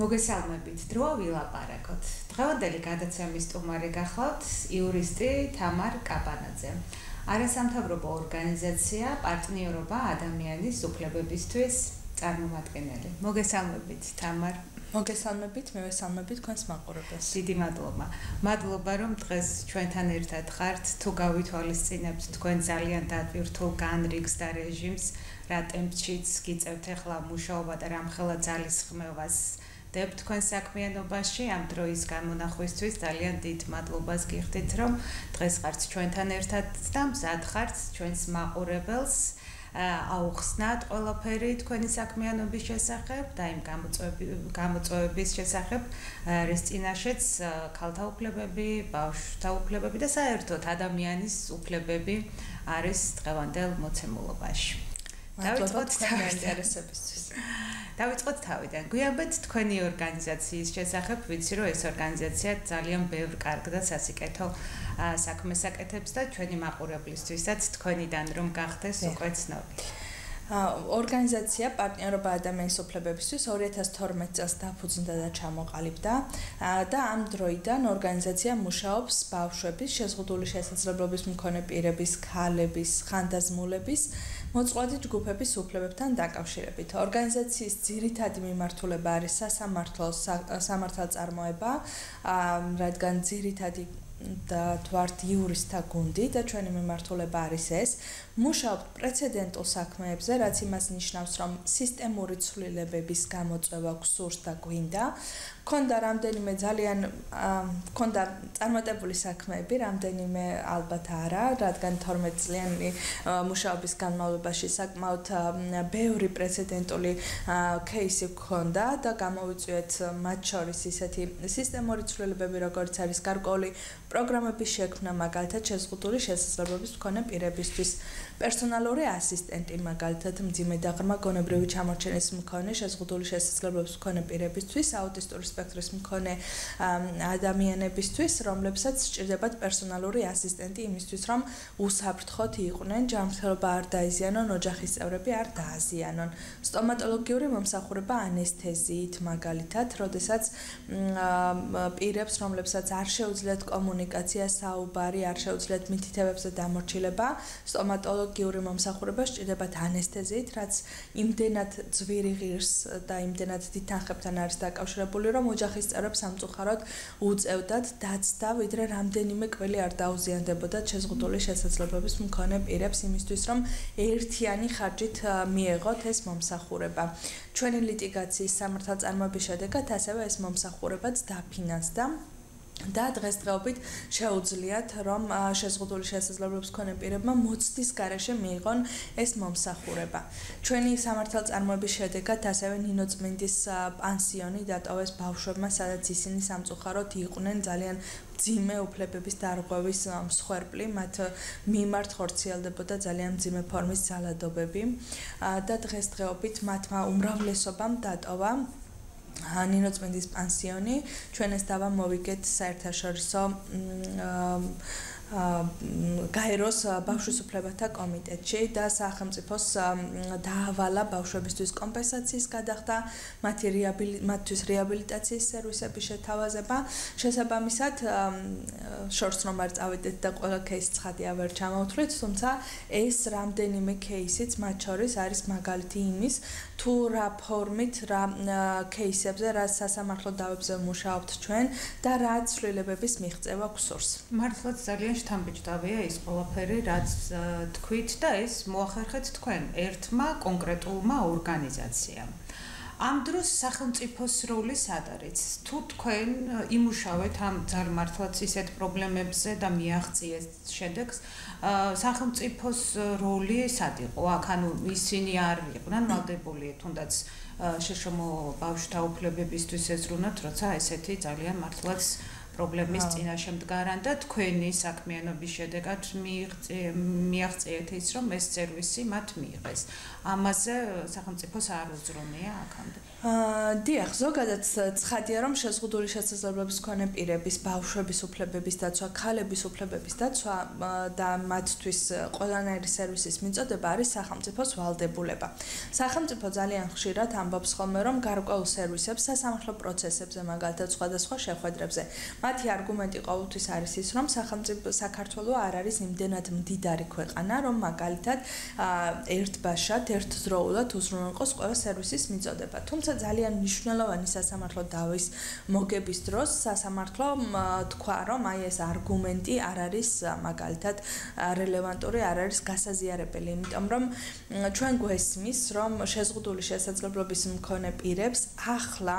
მოგესალმებით. დროა ვილაპარაკოთ. დღევანდელი გადაცემის სტუმარი გახლავთ იურისტი თამარ კაპანაძე. არასამთავრობო ორგანიზაცია პარტნიორობა ადამიანის უფლებებისთვის წარმომადგენელი. მოგესალმებით თამარ. მოგესალმებით, მე ვესალმებით თქვენს მაყურებელს. დიდი მადლობა. მადლობა რომ დღეს ჩვენთან ერთად ხართ. თუ გავითვალისწინებთ თქვენ ძალიან დადვირთულ განრიგს და რეჟიმს, რა ტემპშიც გიწევთ ახლა მუშაობა და რამხელა ძალის ხმევას დებთ თქვენ საქმიანობაში ამ დროის გამონახვისთვის ძალიან დიდ მადლობას გიხდით რომ დღეს ხართ ჩვენთან ერთად და მზად ხართ ჩვენს მაყურებელს აუხსნათ ყველაფერი თქვენი საქმიანობის შესახებ და იმ გამოწვევების შესახებ, რის წინაშეც ქალთა უფლებები, ბავშვთა უფლებები და საერთოდ ადამიანის უფლებები არის დღევანდელ მოცემულობაში. დავიწყოთ თქვენი ინტერესებისთვის. დავიწყოთ თავიდან. გვიაბეთ თქვენი ორგანიზაციის შესახებ, ვიცი რომ ეს ორგანიზაცია ძალიან ბევრ კარგ და სასიკეთო საქმეს აკეთებს და ჩვენი მაყურებლისთვისაც თქვენიდან რომ გახდეს უკვე ცნობილი. ორგანიზაცია პარტნიორობა ადამიანის უფლებებისთვის 2012 წელს დაფუძნდა და ჩამოყალიბდა და ამ დროიდან ორგანიზაცია მუშაობს ბავშვების შეზღუდული შესაძლებლობების მქონე პირების, ქალების, ხანდაზმულების, მოწყვლადი ჯგუფების უფლებებთან დაკავშირებით. ორგანიზაციის ძირითადი მიმართულება არის სასამართლო სამართალწარმოება, რადგან ძირითადი და თვართ იურისტთა გუნდი და ჩვენი მიმართულება არის ეს ვმუშაობთ პრეცედენტულ საქმეებზე, რაც იმას ნიშნავს, რომ სისტემური ცვლილებების გამოწვევა გსურს და გვინდა. მქონდა რამდენიმე ძალიან მქონდა წარმატებული საქმეები, რამდენიმე ალბათ არა, რადგან 12 წლიანი მუშაობის განმავლობაში საკმაოდ ბევრი პრეცედენტული кейსი გქონდა და გამოვიწვიეთ მათ შორის ისეთი სისტემური ცვლილებები, როგორც არის გარკვეული პროგრამების შექმნა, მაგალითად შეზღუდული შესაძლებლობის მქონე პირებისთვის. პერსონალური ასისტენტი მაგალითად მძიმე და ღრმა გონებრივი ჩამორჩენის მქონე შეზღუდული შესაძლებლობის მქონე პირებისთვის აუტისტური სპექტრის მქონე ადამიანებისთვის რომლებსაც სჭირდებათ პერსონალური ასისტენტი იმისთვის რომ უსაფრთხოდ იყვნენ ჯანმრთელობა არ დაიზიანონ ოჯახის წევრები არ დააზიანონ. სტომატოლოგიური მომსახურება ანესთეზიით მაგალითად როდესაც პირებს რომლებსაც არ შეუძლიათ კომუნიკაცია საუბარი, არ შეუძლიათ მითითებებზე დამორჩილება, სტომატოლოგიური მომსახურება სჭირდებათ ანესთეზიით, რაც იმდენად ძვირი ღირს და იმდენად დიდთანხებთან არის დაკავშირებული, რომ ოჯახის წევრებს სამწუხაროდ უწევდათ დაცდა, ვიდრე რამდენიმე კველი არ დაუზიანდებოდა შეზღუდული შესაძლებლობების მქონე პირებს იმისთვის, რომ ერთიანი ხარჯით მიეღოთ ეს მომსახურება. ჩვენი ლიტიგაციის სამართალწარმოების შედეგად ასევე ეს მომსახურებაც დაფინანსდა. და დღესდღეობით შეუძლიათ რომ შეზღუდული შესაძლებლობების მქონე პირებმა მოცდის garaშე მიიღონ ეს მომსახურება. ჩვენი სამართალწარმოების შედეგად ასევე ნინო წმინდის პანსიონი დატოვეს ბავშვებმა, სადაც ისინი სამწუხაროდ იყვნენ ძალიან ძიმე უფლებების დარღვევის მსხვერპლი, მათ მიმართ ხორციელდებოდა ძალიან ძიმე ფორმის ძალადობები და დღესდღეობით მათმა უმრავლესობამ დატოვა ნინო წმინდის პანსიონი. ჩვენ ეს დავა მოვიგეთ საერთაშორისო გაეროს ბავშვისუფლებათა კომიტეტში და სახელმწიფოს დაავალა ბავშვებისთვის კომპენსაციის გადახდა, მათი მათთვის რეაბილიტაციის სერვისების შეთავაზება. შესაბამისად, შორს რომ არ წავედეთ და ყველა кейსი ცხადია ვერ ჩამოვთვლით, თუმცა ეს რამდენიმე кейსიც მათ შორის არის მაგალითი იმის, თუ რა ფორმით, რა кейსებზე, რა სასამართლო დავებზე ვმუშაობთ ჩვენ და რა ცვლილებების მიღწევა გვსურს. მართლაც ძალიან შთამბეჭდავია ის ყველაფერი, რაც თქვით და ეს მოახერხეთ თქვენ ერთმა კონკრეტულმა ორგანიზაციამ. ამ დროს სახელმწიფოს როლი სად არის? თუ თქვენ იმუშავეთ ამ ძალიან მართლაც ისეთ პრობლემებზე და მიაღწიეთ შედეგს, სახელმწიფოს როლი სად იყო? აქ ანუ ისინი არ იყვნენ ვალდებული თუნდაც შეშმო ბავშვთა უფლებებისთვის ეზრუნოთ, როცა ესეთი ძალიან მართლაც პრობლემის წინაშე მდგარან და თქვენი საქმიანობის შედეგად მიაღწიეთ ის რომ ეს სერვისი მათ მიიღეს. ამაზე სახელმწიფოს არ უზრუნია აქამდე. დიახ, ზოგადად ცხადია, რომ შეზღუდული შესაძლებლობის მქონე პირების, ბავშვების უფლებების დაცვა, ქალების უფლებების დაცვა და მათთვის ყველანაირი სერვისის მიწოდება არის სახელმწიფოს ვალდებულება. სახელმწიფო ძალიან ხშირად ამბობს ხოლმე, რომ გარკვეულ სერვისებს, სასამართლო პროცესებზე, მაგალითად, სხვადასხვა შეხვედრებზე, მათი არგუმენტი ყოველთვის არის ის, რომ სახელმწიფო საქართველოს არ არის იმდენად მდიდარი ქვეყანა, რომ მაგალითად ერთბაშად, ერთდროულად უზრუნველყოს ყველა სერვისის მიწოდება. თუმცა თუმცა ძალიან მნიშვნელოვანი სასამართლო დავის მოგების დროს სასამართლო თქვა რომ აი ეს არგუმენტი არ არის მაგალითად რელევანტური არ არის გასაზიარებელი იმიტომ რომ ჩვენ გვესმის რომ შეზღუდული შესაძლებლობის მქონე პირებს ახლა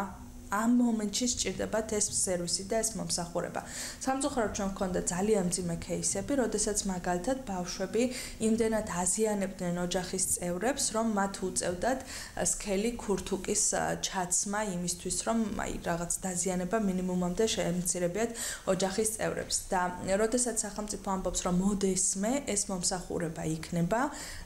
ამ მომენტში სჭირდებათ ეს სერვისი და ეს მომსახურება. სამწუხაროდ ჩვენ მქონდა ძალიან მძიმე кейსები, როდესაც მაგალითად ბავშვები იმდენად აზიანებდნენ ოჯახის წევრებს, რომ მათ უწევდათ სქელი ქურთუკის ჩაცმა იმისთვის, რომ აი რაღაც დაზიანება მინიმუმამდე შეემცირებიათ ოჯახის წევრებს და როდესაც სახელმწიფო ამბობს, რომ მოდესმე ეს მომსახურება იქნება,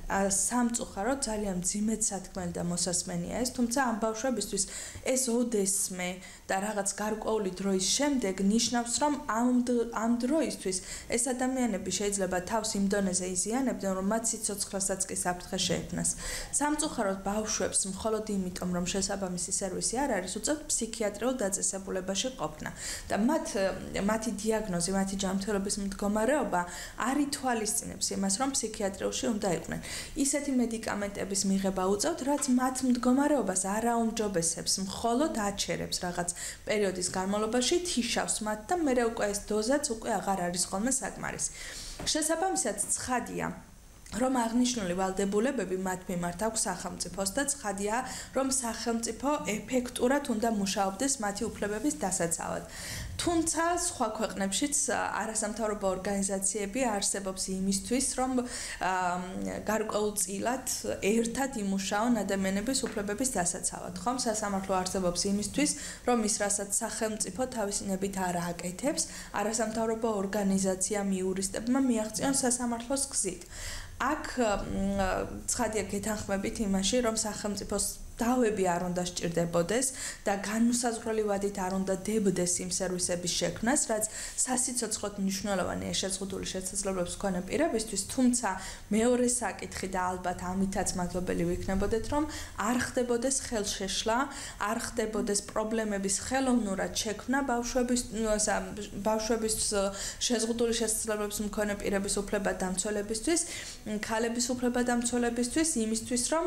სამწუხაროდ ძალიან ძიმეთ სათქმელი და მოსასმენია ეს, თუმცა ამ ბავშვებისთვის ეს ოდესმე და რაღაც გარკვეული დროის შემდეგ ნიშნავს, რომ ამ ამ დროისთვის ეს ადამიანები შეიძლება თავს იმ დონეზე იზიანებდნენ, რომ მათ სიცოცხლესაც კი საფრთხე შეექმნას. სამწუხაროდ ბავშვებს მხოლოდ იმიტომ, რომ შესაბამისი სერვისი არ არის, უწევთ ფსიქიატრიულ დაწესებულებაში ყოფნა და მათ მათი დიაგნოზი, მათი ჯანმრთელობის მდგომარეობა არ ითვალისწინებს იმას, რომ ფსიქიატრიულში უნდა იყვნენ. ისეთი მედიკამენტების მიღება უწევთ, რაც მათ მდგომარეობას არ აუმჯობესებს, მხოლოდ აჩერებს რაღაც პერიოდის განმავლობაში, თიშავს მათ და მეორე უკვე ეს დოზაც უკვე აღარ არის ხოლმე საკმარისი. შესაბამისად, ცხადია, რომ აღნიშნული ვალდებულებები მათ მიმართ აქვს სახელმწიფოს და ცხადია, რომ სახელმწიფო ეფექტურად უნდა მუშაობდეს მათი უფლებების დასაცავად. თუმცა სხვა ქვეყნებშიც არასამთავრობო ორგანიზაციები არსებობს იმისთვის, რომ გარკვეულწილად ერთად იმუშაონ ადამიანების უფლებების დასაცავად. ხომ სასამართლო არსებობს იმისთვის, რომ ის რასაც სახელმწიფო თავისინებით არ აკეთებს, არასამთავრობო ორგანიზაციამ იურისტებმა მიაღწიონ სასამართლოს გზით. აქ ცხადია გეთანხმებით იმაში, რომ სახელმწიფოს დავები არ უნდა სჭირდებოდეს და განუსაზღვრელი ვადით არ უნდა დებდეს იმ სერვისების შექმნას, რაც სასიცოცხლოდ მნიშვნელოვანია შეზღუდული შესაძლებლობის მქონე პირებისთვის, თუმცა მეორე საკითხი და ალბათ ამითაც მადლობელი ვიქნებოდეთ, რომ არ ხდებოდეს ხელშეშლა, არ ხდებოდეს პრობლემების ხელოვნურად შექმნა ბავშვების ბავშვების შეზღუდული შესაძლებლობის მქონე პირების უფლება დამცველებისთვის, ქალების უფლება დამცველებისთვის, იმისთვის, რომ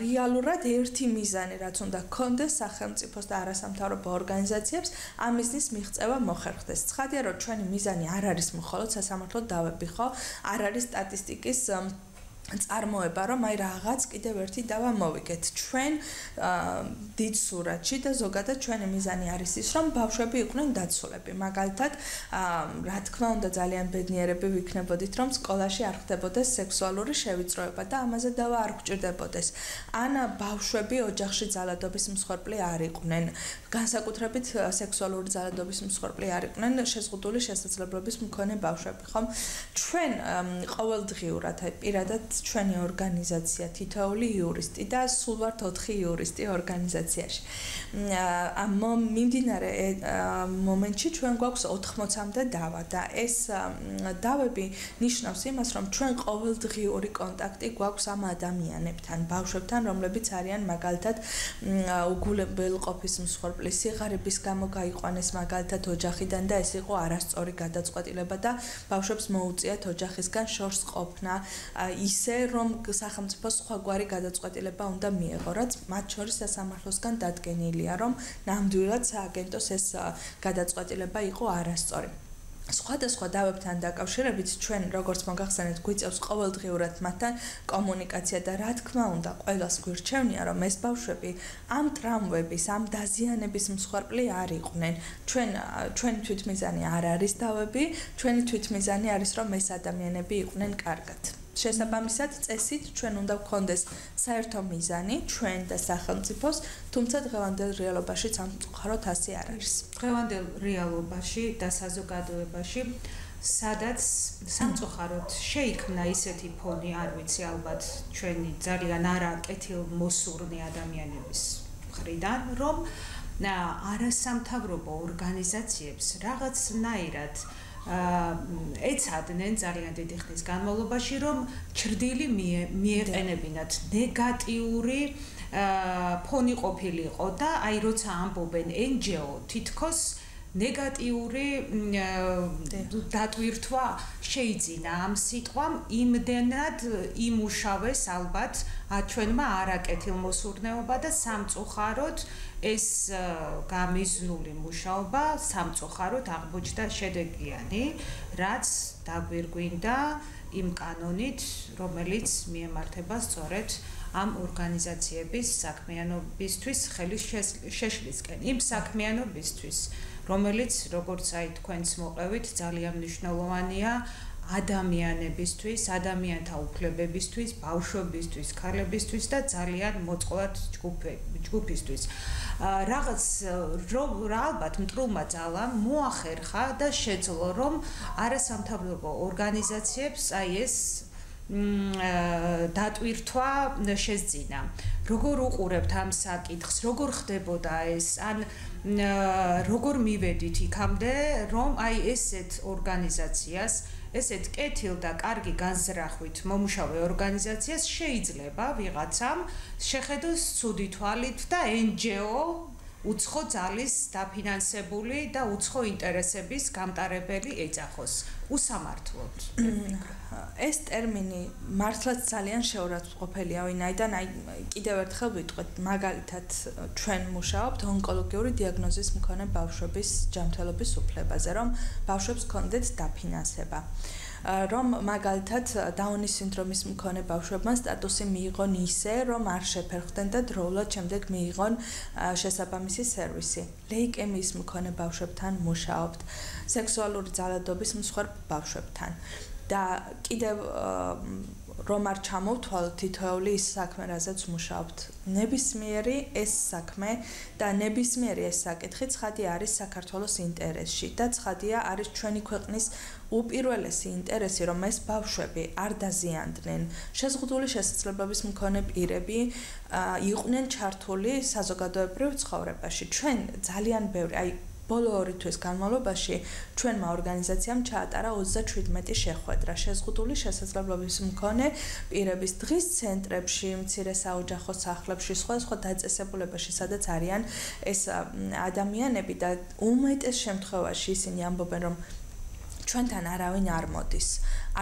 რეალურად ერთი მიზანი რაც უნდა გქონდეს სახელმწიფოს და არასამთავრობო ორგანიზაციებს ამ მიზნის მიღწევა მოხერხდეს. ცხადია რომ ჩვენი მიზანი არ არის მხოლოდ სასამართლო დავები, ხო? არ არის სტატისტიკის წარმოება, რომ აი რაღაც კიდევ ერთი დავა მოვიგეთ. ჩვენ დიდ სურათში და ზოგადად ჩვენი მიზანი არის ის, რომ ბავშვები იყვნენ დაცულები. მაგალითად, რა თქმა უნდა, ძალიან ბედნიერები ვიქნებოდით, რომ სკოლაში არ ხდებოდეს სექსუალური შევიწროება და ამაზე დავა არ გჭირდებოდეს. ან ბავშვები ოჯახში ძალადობის მსხვერპლი არ იყვნენ. განსაკუთრებით სექსუალური ძალადობის მსხვერპლი არ იყვნენ შეზღუდული შესაძლებლობის მქონე ბავშვები, ხომ? ჩვენ ყოველდღიურად აი პირადად ჩვენი ორგანიზაცია თითოეული იურისტი და სულ ვართ 4 იურისტი ორგანიზაციაში. ამ მიმდინარე მომენტში ჩვენ გვაქვს 80-მდე დავა და ეს დავები ნიშნავს იმას, რომ ჩვენ ყოველდღიური კონტაქტი გვაქვს ამ ადამიანებთან, ბავშვებთან, რომლებიც არიან მაგალითად უგულებელყოფის მსხვერპლი, სიღარიბის გამო გაიყვანეს მაგალითად ოჯახიდან და ეს იყო არასწორი გადაწყვეტილება და ბავშვებს მოუწიათ ოჯახისგან შორს ყოფნა. ისე რომ სახელმწიფო სხვაგვარი გადაწყვეტილება უნდა მიეღო, რაც მათ შორის სასამართლოსგან დადგენილია, რომ ნამდვილად სააგენტოს ეს გადაწყვეტილება იყო არასწორი. სხვადასხვა დავებთან დაკავშირებით ჩვენ როგორც მოგახსენეთ გვიწევს ყოველდღიურად მათთან კომუნიკაცია და რა თქმა უნდა ყველას გვირჩევნია რომ ეს ბავშვები ამ ტრამვების ამ დაზიანების მსხვერპლი არ იყვნენ. ჩვენ ჩვენი თვითმიზანი არ არის დავები ჩვენი თვითმიზანი არის რომ ეს ადამიანები იყვნენ კარგად შესაბამისად წესით ჩვენ უნდა გქონდეს საერთო მიზანი ჩვენ და სახელმწიფოს, თუმცა დღევანდელ რეალობაში სამწუხაროდ ასე არ არის. დღევანდელ რეალობაში და საზოგადოებაში სადაც სამწუხაროდ შეიქმნა ისეთი ფონი, არ ვიცი ალბათ ჩვენი ძალიან არაკეთილ მოსურნე ადამიანების მხრიდან, რომ არასამთავრობო ორგანიზაციებს რაღაცნაირად ეცადნენ ძალიან დიდი ხნის განმავლობაში, რომ ჭრდილი მიეყენებინათ. ნეგატიური ფონი ყოფილიყო და აი როცა ამბობენ NGO თითქოს ნეგატიური დატვირთვა შეიძინა ამ სიტყვამ. იმდენად იმუშავეს ალბათ ჩვენმა არაკეთილმოსურნეობა და სამწუხაროდ ეს გამიზნული მუშაობა სამწუხაროდ აღმოჩნდა შედეგიანი რაც დაგვირგვინდა იმ კანონით რომელიც მიემართება სწორედ ამ ორგანიზაციების საქმიანობისთვის ხელის შეშლისკენ იმ საქმიანობისთვის რომელიც როგორც აი თქვენც მოყევით ძალიან მნიშვნელოვანია ადამიანებისთვის, ადამიანთა უფლებებისთვის, ბავშვებისთვის, ქალებისთვის და ძალიან მოწყვლად ჯგუფისთვის. რაღაც რა ალბათ მტრულმა ძალამ მოახერხა და შეძლო რომ არასამთავრობო ორგანიზაციებს აი ეს დატვირთვა შეძინა. როგორ უყურებთ ამ საკითხს? როგორ ხდებოდა ეს? ან როგორ მივედით იქამდე, რომ აი ესეთ ორგანიზაციას, ესეთ კეთილ და კარგი განზრახვით მომუშავე ორგანიზაციას შეიძლება ვიღაცამ შეხედოს ცუდი თვალით და NGO უცხო ძალის დაფინანსებული და უცხო ინტერესების გამტარებელი ეძახოს. უსამართლოდ. ეს ტერმინი მართლაც ძალიან შეურაცხყოფელია, ვინაიდან აი კიდევ ერთხელ ვიტყვეთ, მაგალითად ჩვენ მუშაობთ ონკოლოგიური დიაგნოზის მქონე ბავშვების ჯანმრთელობის უფლებაზე, რომ ბავშვებს კონდეთ დაფინანსება. რომ მაგალითად დაუნის სინდრომის მქონე ბავშვებმა სტატუსი მიიღონ ისე, რომ არ შეფერხდნენ და დროულად შემდეგ მიიღონ შესაბამისი სერვისი. ლეიკემიის მქონე ბავშვებთან მუშაობთ, სექსუალური ძალადობის მსხვერპ ბავშვებთან. და კიდევ რომ არ ჩამოვთვალოთ თითოეული ის საქმე, რაზეც მუშაობთ. ნებისმიერი ეს საქმე და ნებისმიერი ეს საკითხი ცხადი არის საქართველოს ინტერესში და ცხადია არის ჩვენი ქვეყნის უპირველესი ინტერესი, რომ ეს ბავშვები არ დაზიანდნენ. შეზღუდული შესაძლებლობების მქონე პირები იყვნენ ჩართული საზოგადოებრივ ცხოვრებაში. ჩვენ ძალიან ბევრი, აი ბოლო ორი თვის განმავლობაში ჩვენმა ორგანიზაციამ ჩაატარა 37 შეხვედრა შეზღუდული შესაძლებლობის მქონე პირების დღის ცენტრებში, მცირე საოჯახო სახლებში, სხვა სხვა დაწესებულებაში, სადაც არიან ეს ადამიანები და უმეტეს შემთხვევაში ისინი ამბობენ, რომ ჩვენთან არავინ არ მოდის.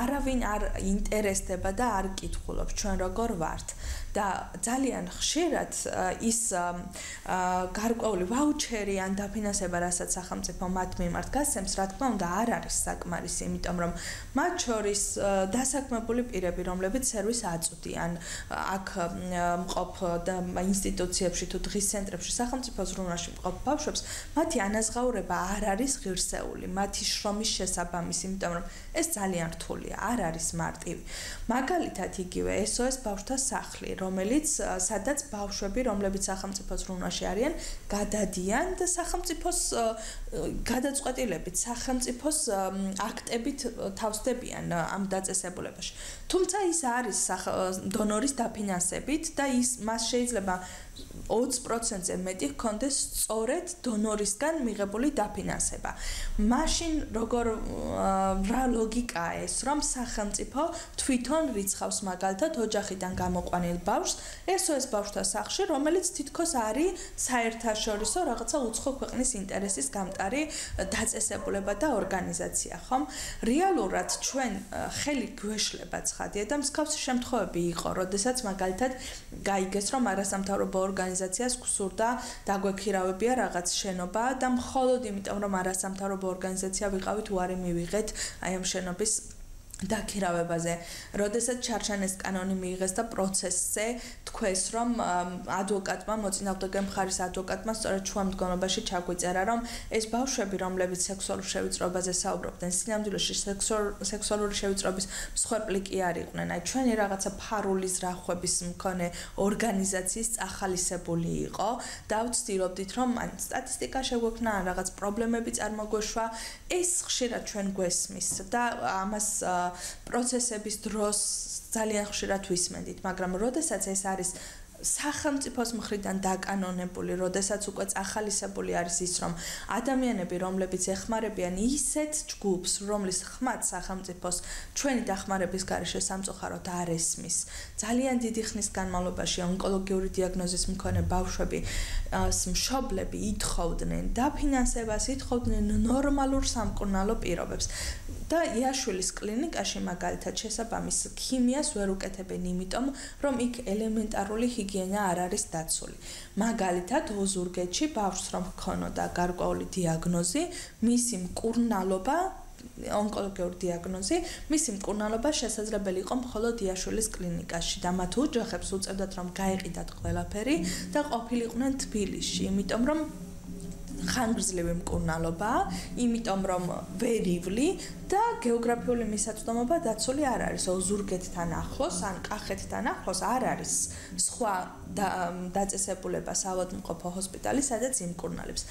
არავინ არ ინტერესდება და არ კითხულობს ჩვენ როგორ ვართ. და ძალიან ხშირად ის გარკვეული ვაუჩერი ან დაფინანსება, რასაც სახელმწიფო მათ მიმართ გასცემს, რა თქმა უნდა, არ არის საკმარისი, იმიტომ რომ მათ შორის დასაქმებული პირები, რომლებიც სერვისს აწვდიან, აქ მყოფ ინსტიტუციებში თუ დღის ცენტრებში, სახელმწიფო ზრუნვაში მყოფ ბავშვებს, მათი ანაზღაურება არ არის ღირსეული, მათი შრომის შესაბამისი, იმიტომ რომ ეს ძალიან რთულია, არ არის მარტივი. მაგალითად, იგივე SOS ბავშვთა სახლი, რომელიც სადაც ბავშვები, რომლებიც სახელმწიფოს რუნაში არიან, გადადიან და სახელმწიფოს გადაწყვეტილებით, სახელმწიფოს აქტებით თავსდებიან ამ დაწესებულებაში. თუმცა ის არის დონორის დაფინანსებით და ის მას შეიძლება 20%-ზე მეტი ჰქონდეს სწორედ დონორისგან მიღებული დაფინანსება. მაშინ როგორ რა ლოგიკაა ეს, რომ სახელმწიფო თვითონ რიცხავს მაგალითად ოჯახიდან გამოყვანილ ბავშვს, SOS ბავშვთა სახლში, რომელიც თითქოს არის საერთაშორისო რაღაცა უცხო ქვეყნის ინტერესის გამტარი დაწესებულება და ორგანიზაცია, ხომ? რეალურად ჩვენ ხელი გვეშლება ცხადია და მსგავსი შემთხვევები იყო, როდესაც მაგალითად გაიგეს, რომ არასამთავრობო ორგანიზაციას გსურდა დაგვექირავებია რაღაც შენობა და მხოლოდ იმიტომ რომ არასამთავრობო ორგანიზაცია ვიყავით უარი მივიღეთ აი ამ შენობის დაქირავებაზე. როდესაც ჩარჩანეს კანონი მიიღეს და პროცესზე თქვეს, რომ ადვოკატმა, მოწინააღმდეგე მხარის ადვოკატმა სწორედ ჩვენ მდგომარეობაში ჩაგვიწერა, რომ ეს ბავშვები, რომლებიც სექსუალურ შევიწროებაზე საუბრობდნენ, სინამდვილეში სექსუალური შევიწროების მსხვერპლი კი არ იყვნენ. აი ჩვენი რაღაცა ფარული ზრახვების მქონე ორგანიზაციის წახალისებული იყო და ვცდილობდით, რომ ან სტატისტიკა შეგვექნა, ან რაღაც პრობლემები წარმოგვეშვა, ეს ხშირად ჩვენ გვესმის და ამას პროცესების დროს ძალიან ხშირად ვისმენდით, მაგრამ როდესაც ეს არის სახელმწიფოს მხრიდან დაკანონებული, როდესაც უკვე ახალისებული არის ის, რომ ადამიანები, რომლებიც ეხმარებიან ისეთ ჯგუფს, რომლის ხმაც სახელმწიფოს ჩვენი დახმარების გარეშე სამწუხაროდ არ ესმის, ძალიან დიდი ხნის განმავლობაში ონკოლოგიური დიაგნოზის მქონე ბავშვები, მშობლები ითხოვდნენ დაფინანსებას, ითხოვდნენ ნორმალურ სამკურნალო პირობებს. და იაშვილის კლინიკაში მაგალითად შესაბამის ქიმიას ვერ უკეთებენ, იმიტომ რომ იქ ელემენტარული ჰიგიენა არ არის დაცული. მაგალითად, ოზურგეთში ბავშვს რომ ჰქონოდა გარკვეული დიაგნოზი, მისი მკურნალობა ონკოლოგიური დიაგნოზი, მისი მკურნალობა შესაძლებელი იყო მხოლოდ იაშვილის კლინიკაში და მათ ოჯახებს უწევდათ რომ გაეყიდათ ყველაფერი და ყოფილიყვნენ თბილისში, იმიტომ რომ ხანგრძლივი მკურნალობა, იმიტომ რომ ვერივლი და გეოგრაფიული მისაწვდომობა დაცული არ არის. ოზურგეთთან ახლოს ან კახეთთან ახლოს არ არის სხვა დაწესებულება საავადმყოფო ჰოსპიტალი, სადაც იმკურნალებს.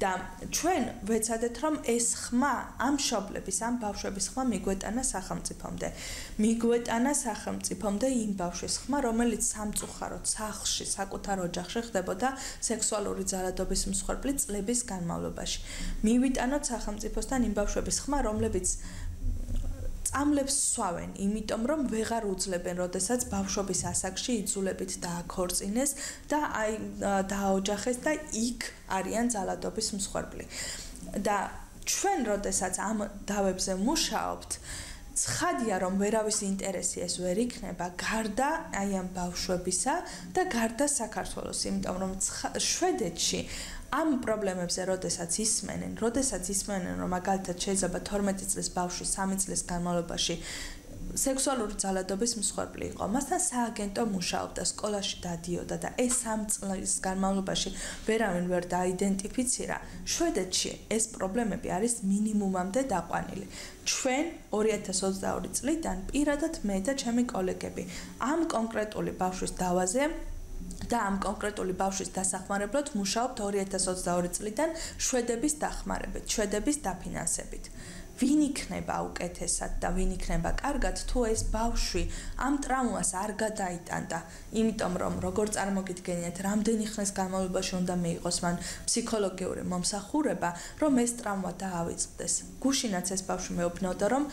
და ჩვენ ვეცადეთ, რომ ეს ხმა ამ შობლების, ამ ბავშვების ხმა მიგვეტანა სახელმწიფომდე. მიგვეტანა სახელმწიფომდე იმ ბავშვის ხმა, რომელიც სამწუხაროდ სახლში, საკუთარ ოჯახში ხდებოდა სექსუალური ძალადობის მსხვერპლი წლების განმავლობაში. მივიტანოთ სახელმწიფოსთან იმ ბავშვების ხმა, რომლებიც წამლებს სვავენ, იმიტომ რომ ვეღარ უძლებენ, როდესაც ბავშვობის ასაკში იძულებით დააქორწინეს და აი დააოჯახეს და იქ არიან ძალადობის მსხვერპლი. და ჩვენ როდესაც ამ დავებზე მუშაობთ, ცხადია რომ ვერავის ინტერესი ეს ვერ იქნება გარდა აი ამ ბავშვებისა და გარდა საქართველოს, იმიტომ რომ შვედეთში ამ პრობლემებზე როდესაც ისმენენ, როდესაც ისმენენ, რომ მაგალითად შეიძლება 12 წლის ბავშვი 3 წლის განმავლობაში სექსუალური ძალადობის მსხვერპლი იყო. მასთან სააგენტო მუშაობდა, სკოლაში დადიოდა და ეს 3 წლის განმავლობაში ვერავინ ვერ დაიდენტიფიცირა. შვედეთში ეს პრობლემები არის მინიმუმამდე დაყვანილი. ჩვენ 2022 წლიდან პირადად მე და ჩემი კოლეგები ამ კონკრეტული ბავშვის დავაზე და ამ კონკრეტული ბავშვის დასახმარებლად მუშაობთ 2022 წლიდან შვედების დახმარებით, შვედების დაფინანსებით. ვინ იქნება უკეთესად და ვინ იქნება კარგად თუ ეს ბავშვი ამ ტრავმას არ გადაიტანდა, იმიტომ რომ როგორ წარმოგიდგენიათ, რამდენი ხნის განმავლობაში უნდა მეიყოს მან ფსიქოლოგიური მომსახურება, რომ ეს ტრავმა დაავიწყდეს. გუშინაც ეს ბავშვი მეუბნოდა, რომ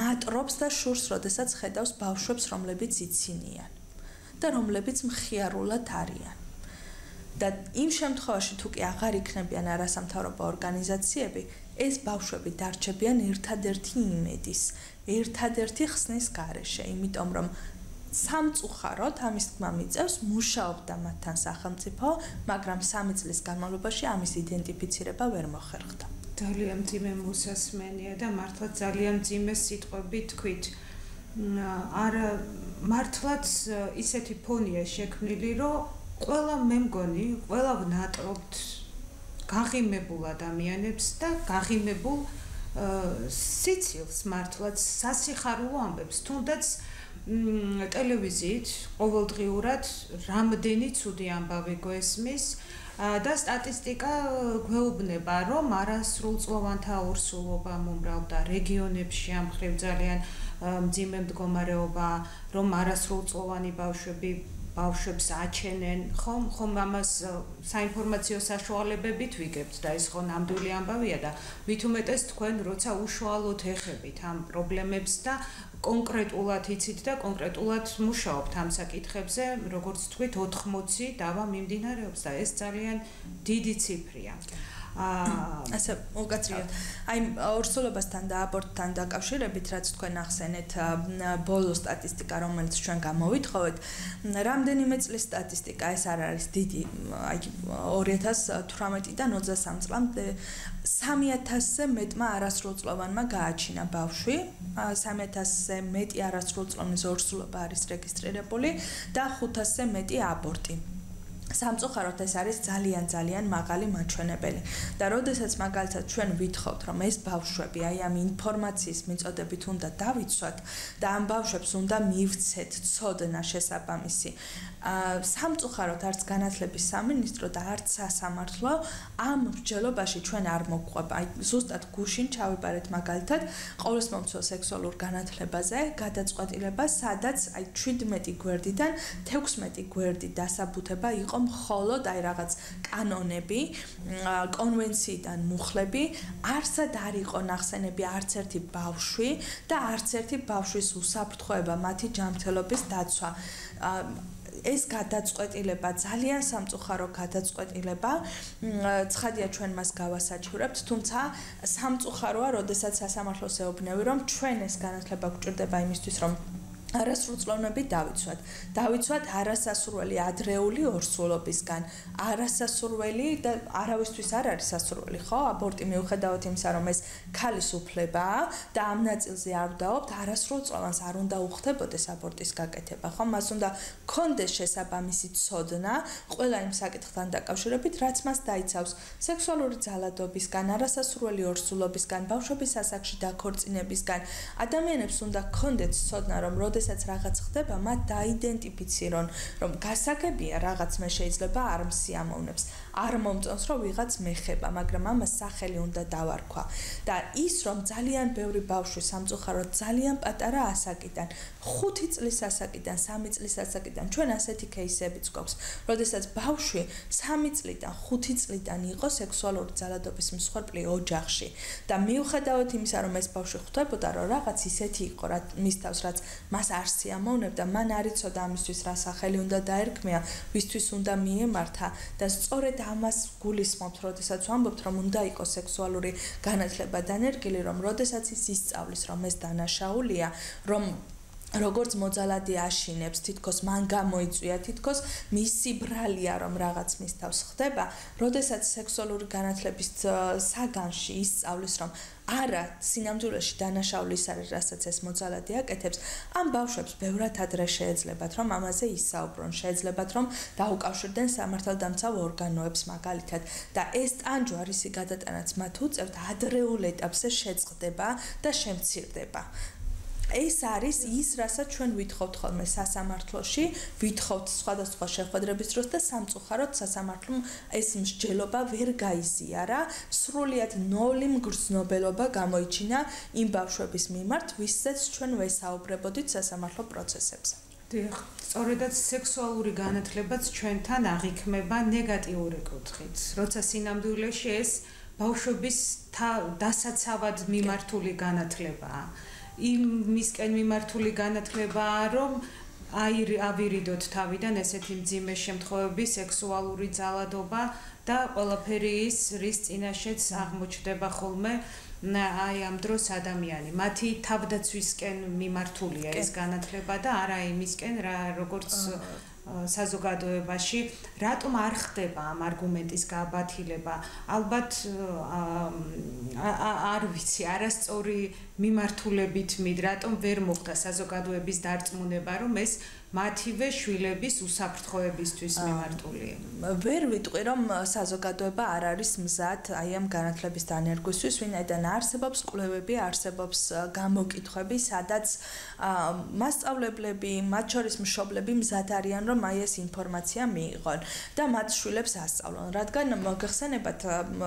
ნატრობს და შურს, როდესაც ხედავს ბავშვებს, რომლებიც იცინიან. და რომლებიც მხიარულად არიან. და იმ შემთხვევაში თუ კი აღარ იქნებიან არასამთავრობო ორგანიზაციები, ეს ბავშვები დარჩებიან ერთადერთი იმედის, ერთადერთი ხსნის გარეშე, იმიტომ რომ სამწუხაროდ ამის თქმა მიწევს მუშაობდა მათთან სახელმწიფო, მაგრამ სამი წლის განმავლობაში ამის იდენტიფიცირება ვერ მოხერხდა. ძალიან ძიმე მოსასმენია და მართლა ძალიან ძიმე სიტყვები თქვით. არ მართლაც ისეთი ფონია შექმნილი, რომ ყველა მე მგონი, ყველა ვნატრობთ გაღიმებულ ადამიანებს და გაღიმებულ სიცილს მართლაც სასიხარულო ამბებს, თუნდაც ტელევიზიით ყოველდღიურად რამდენი ცუდი ამბავი გვესმის და სტატისტიკა გვეუბნება, რომ არასრულწლოვანთა ორსულობა მომრავლდა რეგიონებში ამ ხრივ ძალიან მძიმე მდგომარეობა, რომ არასრულწლოვანი ბავშვები ბავშვებს აჩენენ, ხომ ხომ ამას საინფორმაციო საშუალებებით ვიგებთ და ეს ხო ნამდვილი ამბავია და მით უმეტეს თქვენ როცა უშუალოდ ეხებით ამ პრობლემებს და კონკრეტულად იცით და კონკრეტულად მუშაობთ ამ საკითხებზე, როგორც თქვით 80 დავა მიმდინარეობს და ეს ძალიან დიდი ციფრია. აა ასე უკაცრია. აი ორსულობასთან და აბორტთან დაკავშირებით, რაც თქვენ ახსენეთ, ბოლო სტატისტიკა, რომელიც ჩვენ გამოვითხოვეთ, რამდენიმე წლის სტატისტიკა, ეს არ არის დიდი, აი 2018-დან 23 წლამდე 3000-ზე მეტმა არასრულწლოვანმა გააჩინა ბავშვი, 3000-ზე მეტი არასრულწლოვნის ორსულობა არის რეგისტრირებული და 500-ზე მეტი აბორტი. სამწუხაროდ ეს არის ძალიან ძალიან მაღალი მაჩვენებელი. და როდესაც მაგალითად ჩვენ ვითხოვთ, რომ ეს ბავშვები აი ამ ინფორმაციის მიწოდებით უნდა დავიცვათ და ამ ბავშვებს უნდა მივცეთ ცოდნა შესაბამისი. აა სამწუხაროდ არც განათლების სამინისტრო და არც სასამართლო ამ მსჯელობაში ჩვენ არ მოგვყვება. აი ზუსტად გუშინ ჩავიბარეთ მაგალითად ყოვლისმომცველ სექსუალურ განათლებაზე გადაწყვეტილება, სადაც აი 17 გვერდიდან 16 გვერდი დასაბუთება იყო მხოლოდ აი რაღაც კანონები, კონვენციიდან მუხლები, არსად არ იყო ნახსენები არც ერთი ბავშვი და არც ერთი ბავშვის უსაფრთხოება მათი ჯანმრთელობის დაცვა. ეს გადაწყვეტილება ძალიან სამწუხარო გადაწყვეტილება. ცხადია ჩვენ მას გავასაჩივრებთ, თუმცა სამწუხაროა, როდესაც სასამართლოს ეუბნები, რომ ჩვენ ეს განათლება გვჭირდება იმისთვის, რომ არასრულწლოვნები დავიცვათ. დავიცვათ არასასურველი ადრეული ორსულობისგან. არასასურველი და არავისთვის არ არის სასურველი, ხო? აბორტი მიუხედავად იმისა, რომ ეს ქალის უფლებაა და ამ ნაწილზე არ ვდაობთ, არასრულწლოვანს არ უნდა უხდებოდეს აბორტის გაკეთება, ხო? მას უნდა კონდეს შესაბამისი ცოდნა ყველა იმ საკითხთან დაკავშირებით, რაც მას დაიცავს სექსუალური ძალადობისგან, არასასურველი ორსულობისგან, ბავშვების ასაკში დაქორწინებისგან. ადამიანებს უნდა კონდეთ ცოდნა, რომ როდეს როდესაც რაღაც ხდება, მათ დაიდენტიფიცირონ, რომ გასაგებია რაღაც მე შეიძლება არ მსიამოვნებს. არ მომწონს რომ ვიღაც მეხება, მაგრამ ამას სახელი უნდა დავარქვა. და ის რომ ძალიან ბევრი ბავშვი სამწუხაროდ ძალიან პატარა ასაკიდან 5 წლის ასაკიდან 3 წლის ასაკიდან ჩვენ ასეთი кейსებიც გვაქვს, როდესაც ბავშვი 3 წლიდან 5 წლიდან იყო სექსუალური ძალადობის მსხვერპლი ოჯახში. და მიუხედავად იმისა რომ ეს ბავშვი ხვდებოდა რომ რაღაც ისეთი იყო რა მის თავს რაც მას არსი ამოვნებდა, მან არ იცოდა ამისთვის რა სახელი უნდა დაერქმია, ვისთვის უნდა მიემართა და სწორედ ამას გულისხმობთ, როდესაც ვამბობთ, რომ უნდა იყოს სექსუალური განათლება დანერგილი, რომ როდესაც ის ისწავლის, რომ ეს დანაშაულია, რომ როგორც მოძალადი აშინებს, თითქოს მან გამოიწვია, თითქოს მისი ბრალია, რომ რაღაც მის თავს ხდება, როდესაც სექსუალური განათლების საგანში ისწავლის, რომ არა, სინამდვილეში დანაშაულის არის, რასაც ეს მოძალადი აკეთებს, ამ ბავშვებს ბევრად ადრე შეეძლებათ, რომ ამაზე ისაუბრონ, შეეძლებათ, რომ დაუკავშირდნენ სამართალდამცავ ორგანოებს მაგალითად და ეს ტანჯვა რისი გადატანაც მათ უწევთ, ადრეულ ეტაპზე შეწყდება და შემცირდება. ეს არის ის, რასაც ჩვენ ვითხოვთ ხოლმე სასამართლოში, ვითხოვთ სხვადასხვა შეხვედრების დროს და სამწუხაროდ სასამართლომ ეს მსჯელობა ვერ გაიზიარა, სრულიად ნოლი მგრძნობელობა გამოიჩინა იმ ბავშვების მიმართ, ვისაც ჩვენ ვესაუბრებოდით სასამართლო პროცესებზე. დიახ, სწორედაც სექსუალური განათლებაც ჩვენთან აღიქმება ნეგატიური კუთხით. როცა სინამდვილეში ეს ბავშვების დასაცავად მიმართული განათლებაა. იმ მისკენ მიმართული განათლებაა, რომ აი ავირიდოთ თავიდან ესეთი მძიმე შემთხვევები, სექსუალური ძალადობა და ყველაფერი ის რის წინაშეც აღმოჩნდება ხოლმე აი ამ დროს ადამიანი. მათი თავდაცვისკენ მიმართულია ეს განათლება და არა იმისკენ რა როგორც საზოგადოებაში რატომ არ ხდება ამ არგუმენტის გააბათილება ალბათ არ ვიცი არასწორი მიმართულებით მიდ რატომ ვერ მოხდა საზოგადოების დარწმუნება რომ ეს მათივე შვილების უსაფრთხოებისთვის მიმართულია. ვერ ვიტყვი რომ საზოგადოება არ არის მზად აი ამ განათლების დანერგვისთვის, ვინაიდან არსებობს კვლევები, არსებობს გამოკითხვები, სადაც მასწავლებლები, მათ შორის მშობლები მზად არიან რომ აი ეს ინფორმაცია მიიღონ და მათ შვილებს ასწავლონ, რადგან მოგხსენებათ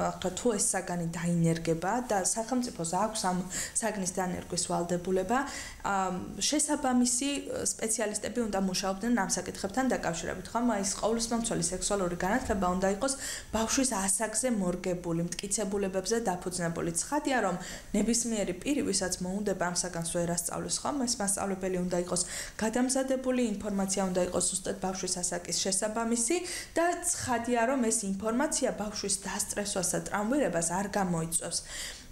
ახლა თუ ეს საგანი დაინერგება და სახელმწიფოს აქვს ამ საგნის დანერგვის ვალდებულება, შესაბამისი სპეციალისტები უნდა მუშაობდნენ ამ საკითხებთან დაკავშირებით. ხომ აი ეს ყოვლისმომცველი სექსუალური განათლება უნდა იყოს ბავშვის ასაკზე მორგებული, მტკიცებულებებზე დაფუძნებული. ცხადია, რომ ნებისმიერი პირი, ვისაც მოუნდება ამ საკანს ვერასწავლის, ხომ ეს მასწავლებელი უნდა იყოს გადამზადებული, ინფორმაცია უნდა იყოს უბრალოდ ბავშვის ასაკის შესაბამისი და ცხადია, რომ ეს ინფორმაცია ბავშვის დასტრესვას და ტრამვირებას არ გამოიწვევს.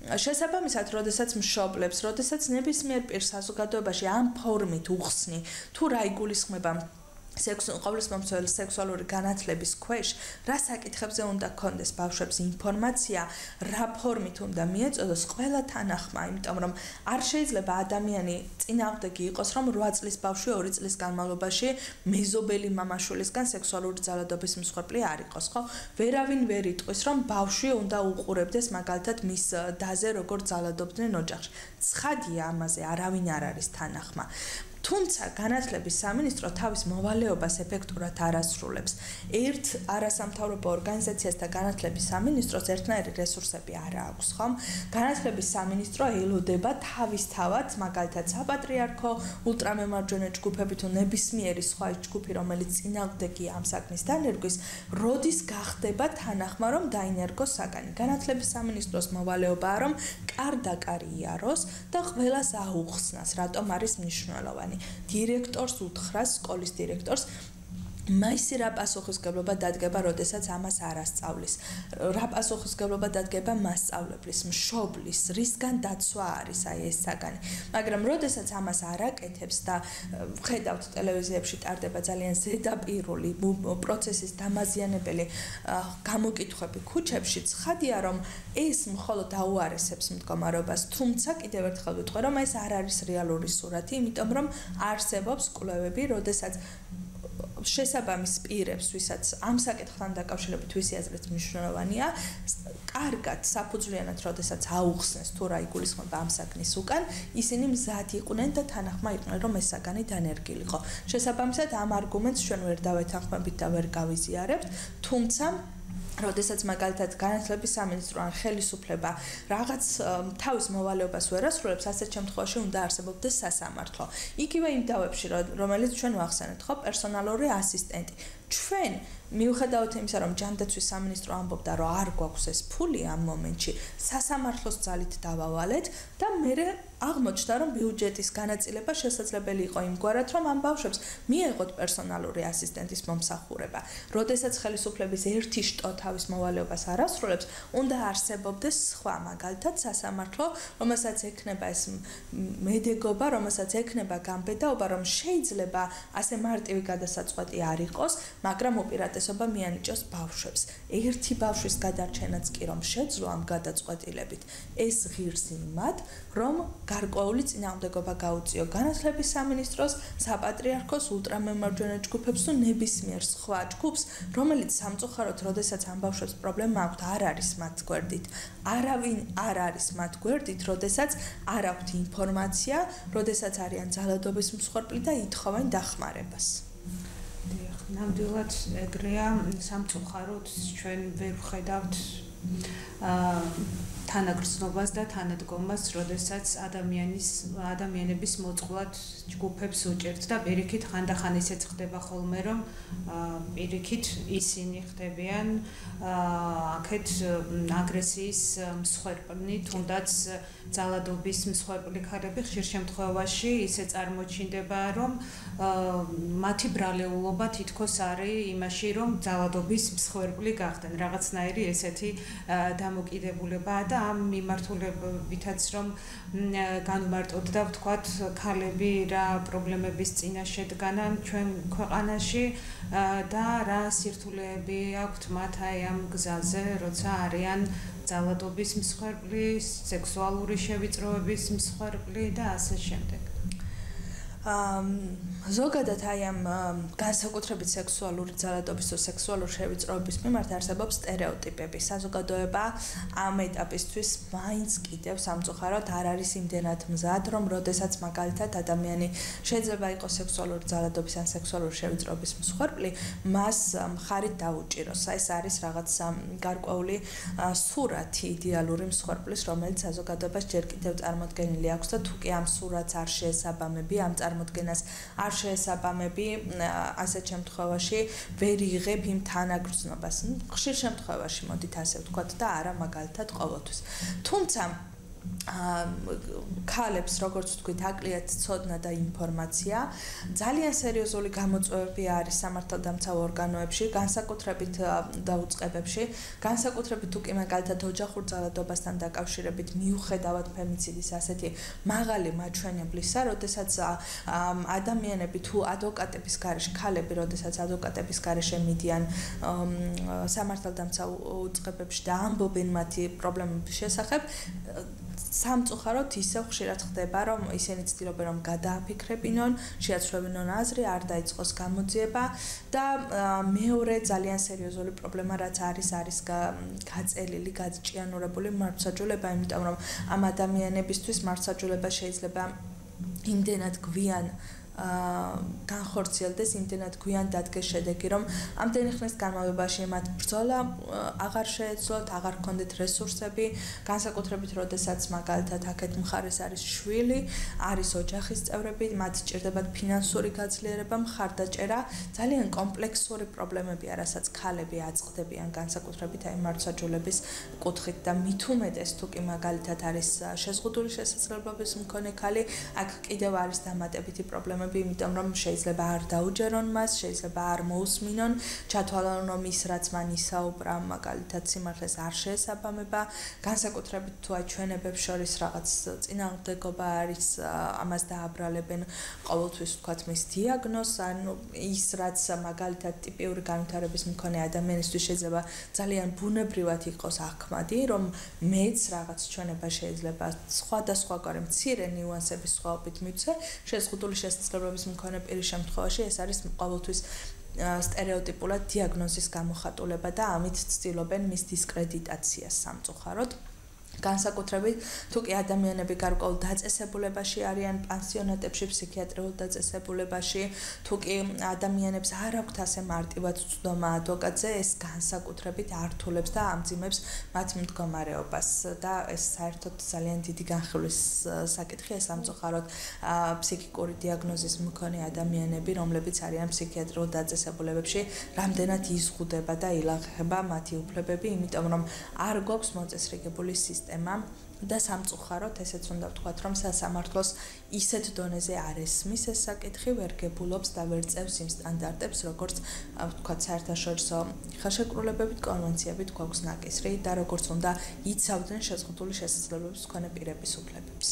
შესაბამისად, როდესაც მშობლებს, როდესაც ნებისმიერ პირ საზოგადოებაში ამ ფორმით უხსნი, თუ რა იგულისხმება სექსუალური მომცველი სექსუალური განათლების ქვეშ რა საკითხებზე უნდა გქონდეს ბავშვებს ინფორმაცია, რა ფორმით უნდა მიეწოდოს ყველა თანახმა, იმიტომ რომ არ შეიძლება ადამიანი წინააღმდეგი იყოს, რომ 8 წლის ბავშვი 2 წლის განმავლობაში მეზობელი მამაშვილისგან სექსუალური ძალადობის მსხვერპლი არ იყოს, ხო? ვერავინ ვერ იტყვის, რომ ბავშვი უნდა უყურებდეს მაგალითად მის დაზე როგორ ძალადობდნენ ოჯახში. ცხადია ამაზე, არავინ არ არის თანახმა. თუმცა განათლების სამინისტრო თავის მოვალეობას ეფექტურად არ ასრულებს. ერთ არასამთავრობო ორგანიზაციას და განათლების სამინისტროს ერთნაირი რესურსები არ აქვს, ხომ? განათლების სამინისტრო ელოდება თავისთავად, მაგალითად, საპატრიარქო ულტრამემარჯვენე ჯგუფები თუ ნებისმიერი სხვა ჯგუფი, რომელიც წინააღმდეგი ამ საქმის დანერგვის, როდის გახდება თანახმა, რომ დაინერგოს საგანი? განათლების სამინისტროს მოვალეობაა, რომ კარდაკარი იაროს და ყველას აუხსნას, რატომ არის მნიშვნელოვანი. მათგანი. დირექტორს უთხრას სკოლის დირექტორს მაისი რა პასუხისგებლობა დადგება, როდესაც ამას არ ასწავლის. რა პასუხისგებლობა დადგება მასწავლებლის, მშობლის, რისგან დაცვა არის აი ეს საგანი. მაგრამ როდესაც ამას არ აკეთებს და ხედავთ ტელევიზიებში ტარდება ძალიან ზედაპირული პროცესის დამაზიანებელი გამოკითხვები ქუჩებში, ცხადია რომ ეს მხოლოდ აუარესებს მდგომარეობას, თუმცა კიდევ ერთხელ ვიტყვი რომ ეს არ არის რეალური სურათი, იმიტომ რომ არსებობს კვლევები, როდესაც შესაბამის პირებს, ვისაც ამ საკითხთან დაკავშირებით ვისი აზრით მნიშვნელოვანია, კარგად საფუძვლიანად, როდესაც აუხსნეს თუ რა იგულისხმება ამ საკნის უკან, ისინი მზად იყვნენ და თანახმა იყვნენ, რომ ეს საგანი დანერგილიყო. შესაბამისად, ამ არგუმენტს ჩვენ ვერ დავეთანხმებით და ვერ გავიზიარებთ, თუმცა როდესაც მაგალითად განათლების სამინისტრო ან ხელისუფლება რაღაც თავის მოვალეობას ვერ ასრულებს, ასეთ შემთხვევაში უნდა არსებობდეს სასამართლო. იგივე იმ დავებში, რომელიც ჩვენ ვახსენეთ, ხო, პერსონალური ასისტენტი. ჩვენ მიუხედავად იმისა, რომ ჯანდაცვის სამინისტრო ამბობდა, რომ არ გვაქვს ეს ფული ამ მომენტში, სასამართლოს ძალით დავავალეთ და მე აღმოჩნდა, რომ ბიუჯეტის განაწილება შესაძლებელი იყო იმგვარად, რომ ამ ბავშვებს მიეღოთ პერსონალური ასისტენტის მომსახურება. როდესაც ხელისუფლების ერთი შტო თავის მოვალეობას არ ასრულებს, უნდა არსებობდეს სხვა, მაგალითად, სასამართლო, რომელსაც ექნება ეს მედეგობა, რომელსაც ექნება გამბედაობა, რომ შეიძლება ასე მარტივი გადასაწყვეტი არ იყოს, მაგრამ უპირატესობა მიანიჭოს ბავშვებს. ერთი ბავშვის გადარჩენაც კი რომ შეძლო ამ გადაწყვეტილებით, ეს ღირს იმად, რომ გარკვეული წინააღმდეგობა გაუწიო განათლების სამინისტროს, საპატრიარქოს, ულტრამემარჯვენე ჯგუფებს თუ ნებისმიერ სხვა ჯგუფს, რომელიც სამწუხაროდ, როდესაც ამ ბავშვებს პრობლემა აქვთ, არ არის მათ გვერდით. არავინ არ არის მათ გვერდით, როდესაც არ აქვთ ინფორმაცია, როდესაც არიან ძალადობის მსხვერპლი და ითხოვენ დახმარებას. ნამდვილად ეგრეა სამწუხაროდ ჩვენ ვერ ვხედავთ აა თანაგრძნობას და თანადგომას, როდესაც ადამიანის ადამიანების მოწყვლად ჯგუფებს უჭერთ და პირიქით ხანდახან ისეც ხდება ხოლმე, რომ პირიქით ისინი ხდებიან აქეთ აგრესიის მსხვერპლი, თუნდაც ძალადობის მსხვერპლი ქალები ხშირ შემთხვევაში ისე წარმოჩინდება, რომ მათი ბრალეულობა თითქოს არის იმაში, რომ ძალადობის მსხვერპლი გახდნენ. რაღაცნაირი ესეთი დამოკიდებულებაა და ამ მიმართულებითაც რომ განმარტოთ და ვთქვათ ქალები რა პრობლემების წინაშე დგანან ჩვენ ქვეყანაში და რა სირთულეები აქვთ მათ აი ამ გზაზე როცა არიან ძალადობის მსხვერპლი, სექსუალური შევიწროების მსხვერპლი და ასე შემდეგ. ზოგადად აი ამ განსაკუთრებით სექსუალური ძალადობის თუ სექსუალური შევიწროების მიმართ არსებობს стереოტიპები. საზოგადოება ამ ეტაპისთვის მაინც კიდევ სამწუხაროდ არ არის იმდენად მზად, რომ როდესაც მაგალითად ადამიანი შეიძლება იყოს სექსუალური ძალადობის ან სექსუალური შევიწროების მსხვერპლი, მას მხარი დაუჭიროს. აი ეს არის რაღაც გარკვეული სურათი იდეალური მსხვერპლის, რომელიც საზოგადოებას ჯერ კიდევ წარმოდგენილი აქვს და თუ კი ამ სურათს არ შეესაბამები, ამ წარმოქმნას არ არ შეესაბამები ასეთ შემთხვევაში ვერ იღებ იმ თანაგრძნობას. ხშირ შემთხვევაში მოდით ასე ვთქვათ და არა მაგალითად ყოველთვის. თუმცა ქალებს როგორც ვთქვით აკლიათ ცოდნა და ინფორმაცია. ძალიან სერიოზული გამოწვევები არის სამართალდამცავ ორგანოებში განსაკუთრებით დაუწყებებში განსაკუთრებით თუ კი მაგალითად ოჯახურ ძალადობასთან დაკავშირებით მიუხედავად ფემიციდის ასეთი მაღალი მაჩვენებლისა როდესაც ადამიანები თუ ადვოკატების garaშე ქალები როდესაც ადვოკატების garaშე მიდიან სამართალდამცავ უწყებებში და ამბობენ მათი პრობლემების შესახებ სამწუხაროდ ისე ხშირად ხდება, რომ ისინი ცდილობენ რომ გადააფიქრებინონ, შეაცვლებინონ აზრი, არ დაიწყოს გამოძიება და მეორე ძალიან სერიოზული პრობლემა რაც არის, არის გაწელილი, გაჭიანურებული მართლმსაჯულება, იმიტომ რომ ამ ადამიანებისთვის მართლმსაჯულება შეიძლება იმდენად გვიან განხორციელდეს იმდენად გვიან დადგეს შედეგი, რომ ამდენი ხნის განმავლობაში მათ ბრძოლა აღარ შეეძლოთ, აღარ ქონდეთ რესურსები, განსაკუთრებით როდესაც მაგალითად აქეთ მხარეს არის შვილი, არის ოჯახის წევრები, მათ ჭირდებათ ფინანსური გაძლიერება, მხარდაჭერა, ძალიან კომპლექსური პრობლემებია, რასაც ქალები აწყდებიან განსაკუთრებით აი მართლმსაჯულების კუთხით. და უმეტეს თუ კი მაგალითად არის შეზღუდული შესაძლებლობების მქონე ქალი, აქ კიდევ არის დამატებითი პრობლემები პრობლემები, იმიტომ რომ შეიძლება არ დაუჯერონ მას, შეიძლება არ მოусმინონ, ჩათვალონ რომ ის რაც მან ისაუბრა, მაგალითად სიმართლეს არ შეესაბამება, განსაკუთრებით თუ აი ჩვენებებს შორის რაღაც წინააღმდეგობა არის, ამას დააბრალებენ ყოველთვის ვთქვათ მის დიაგნოზს, ანუ ის რაც მაგალითად ტიპიური განვითარების მქონე ადამიანისთვის შეიძლება ძალიან ბუნებრივად იყოს ახმადი, რომ მეც რაღაც ჩვენება შეიძლება სხვადასხვაგვარი მცირე ნიუანსების სხვაობით მიცე, შეზღუდული მცდელობის მქონე პირის შემთხვევაში ეს არის ყოველთვის стереოტიპულად დიაგნოზის გამოხატულება და ამით ცდილობენ მის დისკრედიტაციას სამწუხაროდ. განსაკუთრებით თუ კი ადამიანები გარკვეულ დაწესებულებაში არიან პანსიონატებში ფსიქიატრიულ დაწესებულებაში თუ კი ადამიანებს არ აქვთ ასე მარტივად ცდომა ადვოკატზე ეს განსაკუთრებით ართულებს და ამძიმებს მათ მდგომარეობას. და ეს საერთოდ ძალიან დიდი განხილვის საკითხია სამწუხაროდ ფსიქიკური დიაგნოზის მქონე ადამიანები რომლებიც არიან ფსიქიატრიულ დაწესებულებებში რამდენად იზღუდება და ილაღება მათი უფლებები იმიტომ რომ არ გვაქვს მოწესრიგებული სისტემა სისტემა და სამწუხაროდ ესეც უნდა ვთქვათ, რომ სასამართლოს ისეთ დონეზე არ ესმის ეს საკითხი, ვერ გებულობს და ვერ წევს იმ სტანდარტებს, როგორც ვთქვათ, საერთაშორისო ხელშეკრულებებით, კონვენციებით გვაქვს ნაკისრი და როგორც უნდა იცავდნენ შეზღუდული შესაძლებლობების მქონე პირების უფლებებს.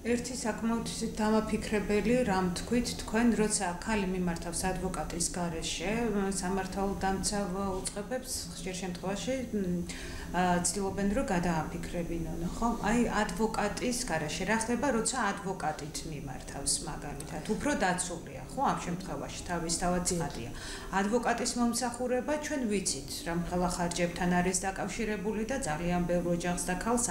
ერთი საკმაოდ დამაფიქრებელი რამ თქვით თქვენ როცა ხალი მიმართავს ადვოკატის გარეშე სამართალდამცავ უწყებებს ხშირ შემთხვევაში ცდილობენ რომ გადააფიქრებინონ ხო აი ადვოკატის garaშე რა ხდება როცა ადვოკატით მიმართავს მაგალითად? უფრო დაცულია ხო ამ შემთხვევაში თავის თავაცადია ადვოკატის მომსახურება ჩვენ ვიცით რომ ხელა ხარჯებთან არის დაკავშირებული და ძალიან ბევრ ოჯახს და ქალს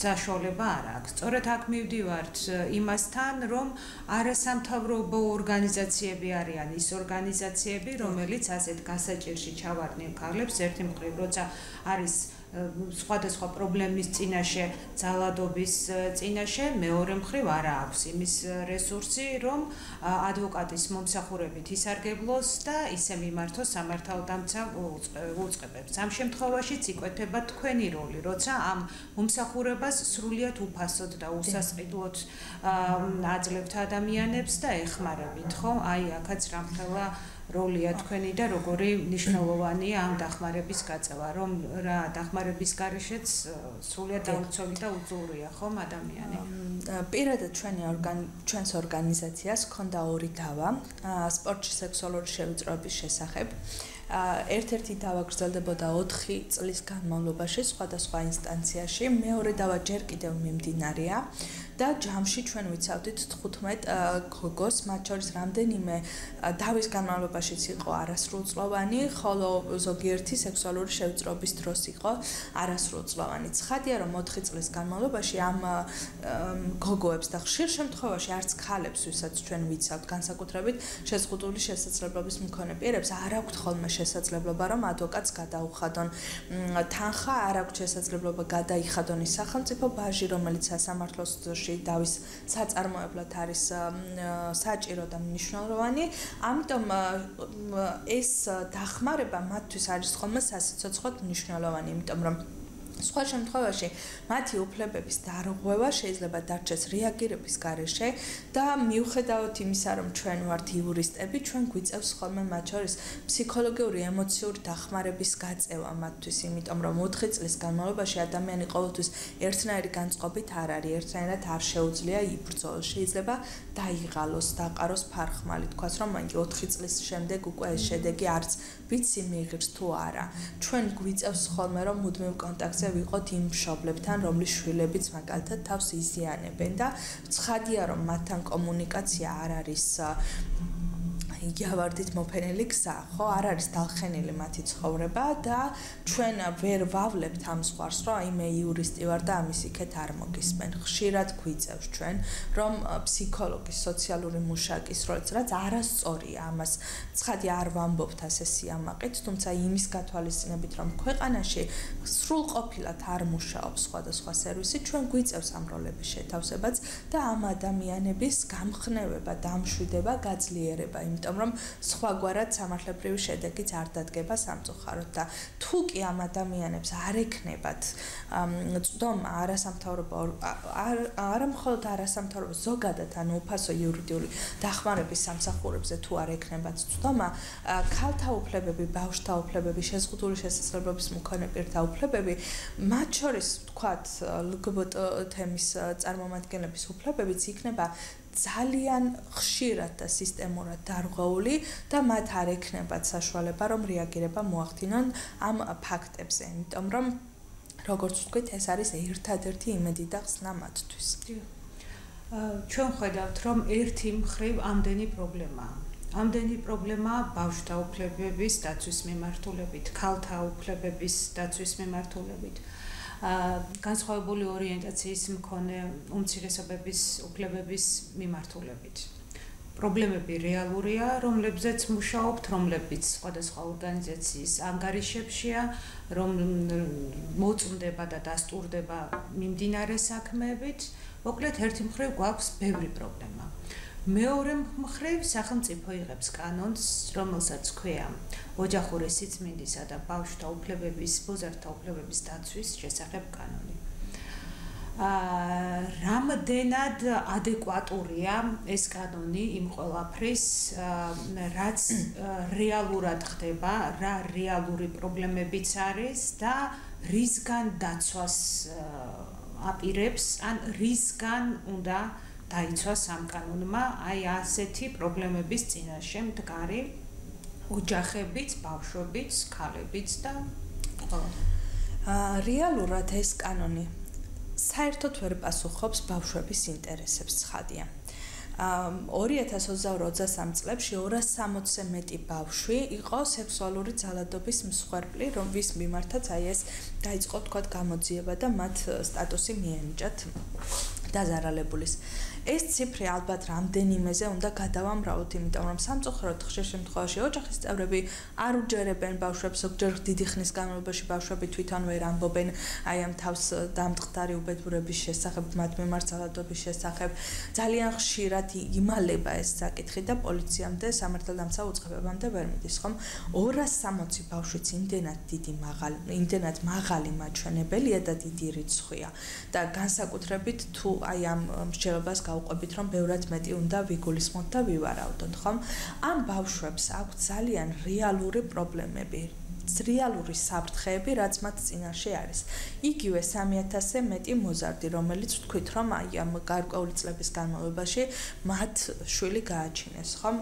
საშუალება არ აქვს. სწორედ აქ მივდივართ იმასთან რომ არასამთავრობო ორგანიზაციები არიან. ის ორგანიზაციები რომელიც ასეთ გასაჭირში ჩავარდნილ ქალებს ერთი მხრივ როცა არის სხვადასხვა პრობლემის წინაშე, ძალადობის წინაშე, მეორე მხრივ არა აქვს იმის რესურსი, რომ ადვოკატის მომსახურებით ისარგებლოს და ისე მიმართოს სამართალდამცავ უწყებებს. ამ შემთხვევაშიც იკვეთება თქვენი როლი, როცა ამ მომსახურებას სრულიად უფასოდ და უსასყიდლოდ აძლევთ ადამიანებს და ეხმარებით, ხო? აი, აქაც რამხელა როლია თქვენი და როგორი მნიშვნელოვანია ამ დახმარების გაწევა, რომ რა დახმარების გარეშეც სრულიად დაუცველი და უძურია ხომ ადამიანი. პირადად ჩვენი ორგან ჩვენს ორგანიზაციას ქონდა ორი დავა სპორტში სექსუალური შევიწროების შესახებ. ერთ-ერთი დავა გრძელდებოდა 4 წლის განმავლობაში სხვადასხვა ინსტანციაში, მეორე დავა ჯერ კიდევ მიმდინარეა. და ჯამში ჩვენ ვიცავდით 15 გოგოს, მათ შორის რამდენიმე დავის განმავლობაშიც იყო არასრულწლოვანი, ხოლო ზოგიერთი სექსუალური შევიწროების დროს იყო არასრულწლოვანი. ცხადია, რომ 4 წლის განმავლობაში ამ გოგოებს და ხშირ შემთხვევაში არც ქალებს, ვისაც ჩვენ ვიცავთ, განსაკუთრებით შეზღუდული შესაძლებლობის მქონე პირებს, არ აქვთ ხოლმე შესაძლებლობა, რომ ადვოკატს გადაუხადონ თანხა, არ აქვთ შესაძლებლობა გადაიხადონ ის სახელმწიფო ბაჟი, რომელიც სასამართლოს ჯერში დავის საწარმოებლად არის საჭირო და მნიშვნელოვანი. ამიტომ ეს დახმარება მათთვის არის ხოლმე სასიცოცხლოდ მნიშვნელოვანი, იმიტომ რომ სხვა შემთხვევაში მათი უფლებების დარღვევა შეიძლება დარჩეს რეაგირების გარეშე და მიუხედავად იმისა, რომ ჩვენ ვართ იურისტები, ჩვენ გვიწევს ხოლმე მათ შორის ფსიქოლოგიური, ემოციური დახმარების გაწევა მათთვის, იმიტომ რომ 4 წლის განმავლობაში ადამიანი ყოველთვის ერთნაირი განწყობით არ არის, ერთნაირად არ შეუძლია იბრძოლოს. შეიძლება დაიღალოს, დაყაროს ფარხმალი, თქვას რომ 4 წლის შემდეგ უკვე ეს შედეგი არც ვიცი მიიღებს თუ არა. ჩვენ გვიწევს ხოლმე რომ მუდმივ კონტაქტზე ვიყოთ იმ მშობლებთან, რომლის შვილებიც მაგალითად თავს იზიანებენ და ცხადია რომ მათთან კომუნიკაცია არ არის იგივარდით მოფენილი გზა, ხო, არ არის დალხენილი მათი ცხოვრება და ჩვენ ვერ ვავლებთ ამ ზღვარს, რომ აი მე იურისტი ვარ და ამის იქეთ არ მოგისმენ. ხშირად გვიწევს ჩვენ, რომ ფსიქოლოგის, სოციალური მუშაკის როლიც რაც არასწორია, ამას. ცხადი არ ვამბობთ ასე სიამაყით, თუმცა იმის გათვალისწინებით, რომ ქვეყანაში სრულყოფილად არ მუშაობს სხვადასხვა სერვისი, ჩვენ გვიწევს ამ როლების შეთავსებაც და ამ ადამიანების გამხნევება, დამშვიდება, გაძლიერება, იმიტომ იმიტომ რომ სხვაგვარად სამართლებრივი შედეგიც არ დადგება სამწუხაროდ და თუ კი ამ ადამიანებს არ ეკნებათ წდომა არასამთავრობო არ მხოლოდ არასამთავრობო ზოგადად ანუ უფასო იურიდიული დახმარების სამსახურებზე თუ არ ეკნებათ წდომა ქალთა უფლებები, ბავშვთა უფლებები, შეზღუდული შესაძლებლობის მქონე პირთა უფლებები მათ შორის თქვათ ლგბტ თემის წარმომადგენლების უფლებებიც იქნება ძალიან ხშირად და სისტემურად დარღვეული და მათ არ ექნებათ საშუალება რომ რეაგირება მოახდინონ ამ ფაქტებზე, იმიტომ რომ როგორც ვთქვით, ეს არის ერთადერთი იმედი და ხსნა მათთვის. ჩვენ ხედავთ, რომ ერთი მხრივ ამდენი პრობლემაა. ამდენი პრობლემაა ბავშვთა უფლებების დაცვის მიმართულებით, ქალთა უფლებების დაცვის მიმართულებით. განსხვავებული ორიენტაციის მქონე უმცირესობების უფლებების მიმართულებით. პრობლემები რეალურია, რომლებზეც მუშაობთ, რომლებიც სხვადასხვა ორგანიზაციის ანგარიშებშია, რომ მოწმდება და დასტურდება მიმდინარე საქმეებით. მოკლედ, ერთი მხრივ გვაქვს ბევრი პრობლემა. მეორე მხრივ სახელმწიფო იღებს კანონს, რომელსაც ქვია ოჯახური სიწმინდისა და ბავშვთა უფლებების, ბოზართა უფლებების დაცვის შესახებ კანონი. აა რამდენად ადეკვატურია ეს კანონი იმ ყველაფრის, რაც რეალურად ხდება, რა რეალური პრობლემებიც არის და რისგან დაცვას აპირებს, ან რისგან უნდა დაიცვას ამ კანონმა აი ასეთი პრობლემების წინაშე მდგარი ოჯახებიც, ბავშვებიც, ქალებიც და აა რეალურად ეს კანონი საერთოდ ვერ პასუხობს ბავშვების ინტერესებს, ცხადია. აა 2023 წლებში 260-ზე მეტი ბავშვი იყო სექსუალური ძალადობის მსხვერპლი, რომ ვის მიმართაც აი ეს დაიწყო თქვა გამოძიება და მათ სტატუსი მიენიჭათ დაზარალებულის. ეს ციფრი ალბათ რამდენიმეზე უნდა გადავამრავლოთ, იმიტომ რომ სამწუხაროდ ხშირ შემთხვევაში ოჯახის წევრები არ უჯერებენ ბავშვებს, ზოგჯერ დიდი ხნის განმავლობაში ბავშვები თვითონ ვერ ამბობენ აი ამ თავს დამტყდარი უბედურების შესახებ, მათ მიმართ ძალადობის შესახებ. ძალიან ხშირად იმალება ეს საკითხი და პოლიციამდე სამართალდამცავ უწყებებამდე ვერ მიდის, ხომ? 260 ბავშვიც იმდენად დიდი მაღალი, იმდენად მაღალი მაჩვენებელია და დიდი რიცხვია და განსაკუთრებით თუ აი ამ მსჯელობას გავყვებით, რომ ბევრად მეტი უნდა ვიგულისხმოთ და ვივარავდოთ, ხომ? ამ ბავშვებს აქვს ძალიან რეალური პრობლემები. რეალური საფრთხეები, რაც მათ წინაშე არის. იგივე 3000-ზე მეტი მოზარდი, რომელიც ვთქვით, რომ აი ამ გარკვეული წლების განმავლობაში მათ შვილი გააჩინეს, ხომ?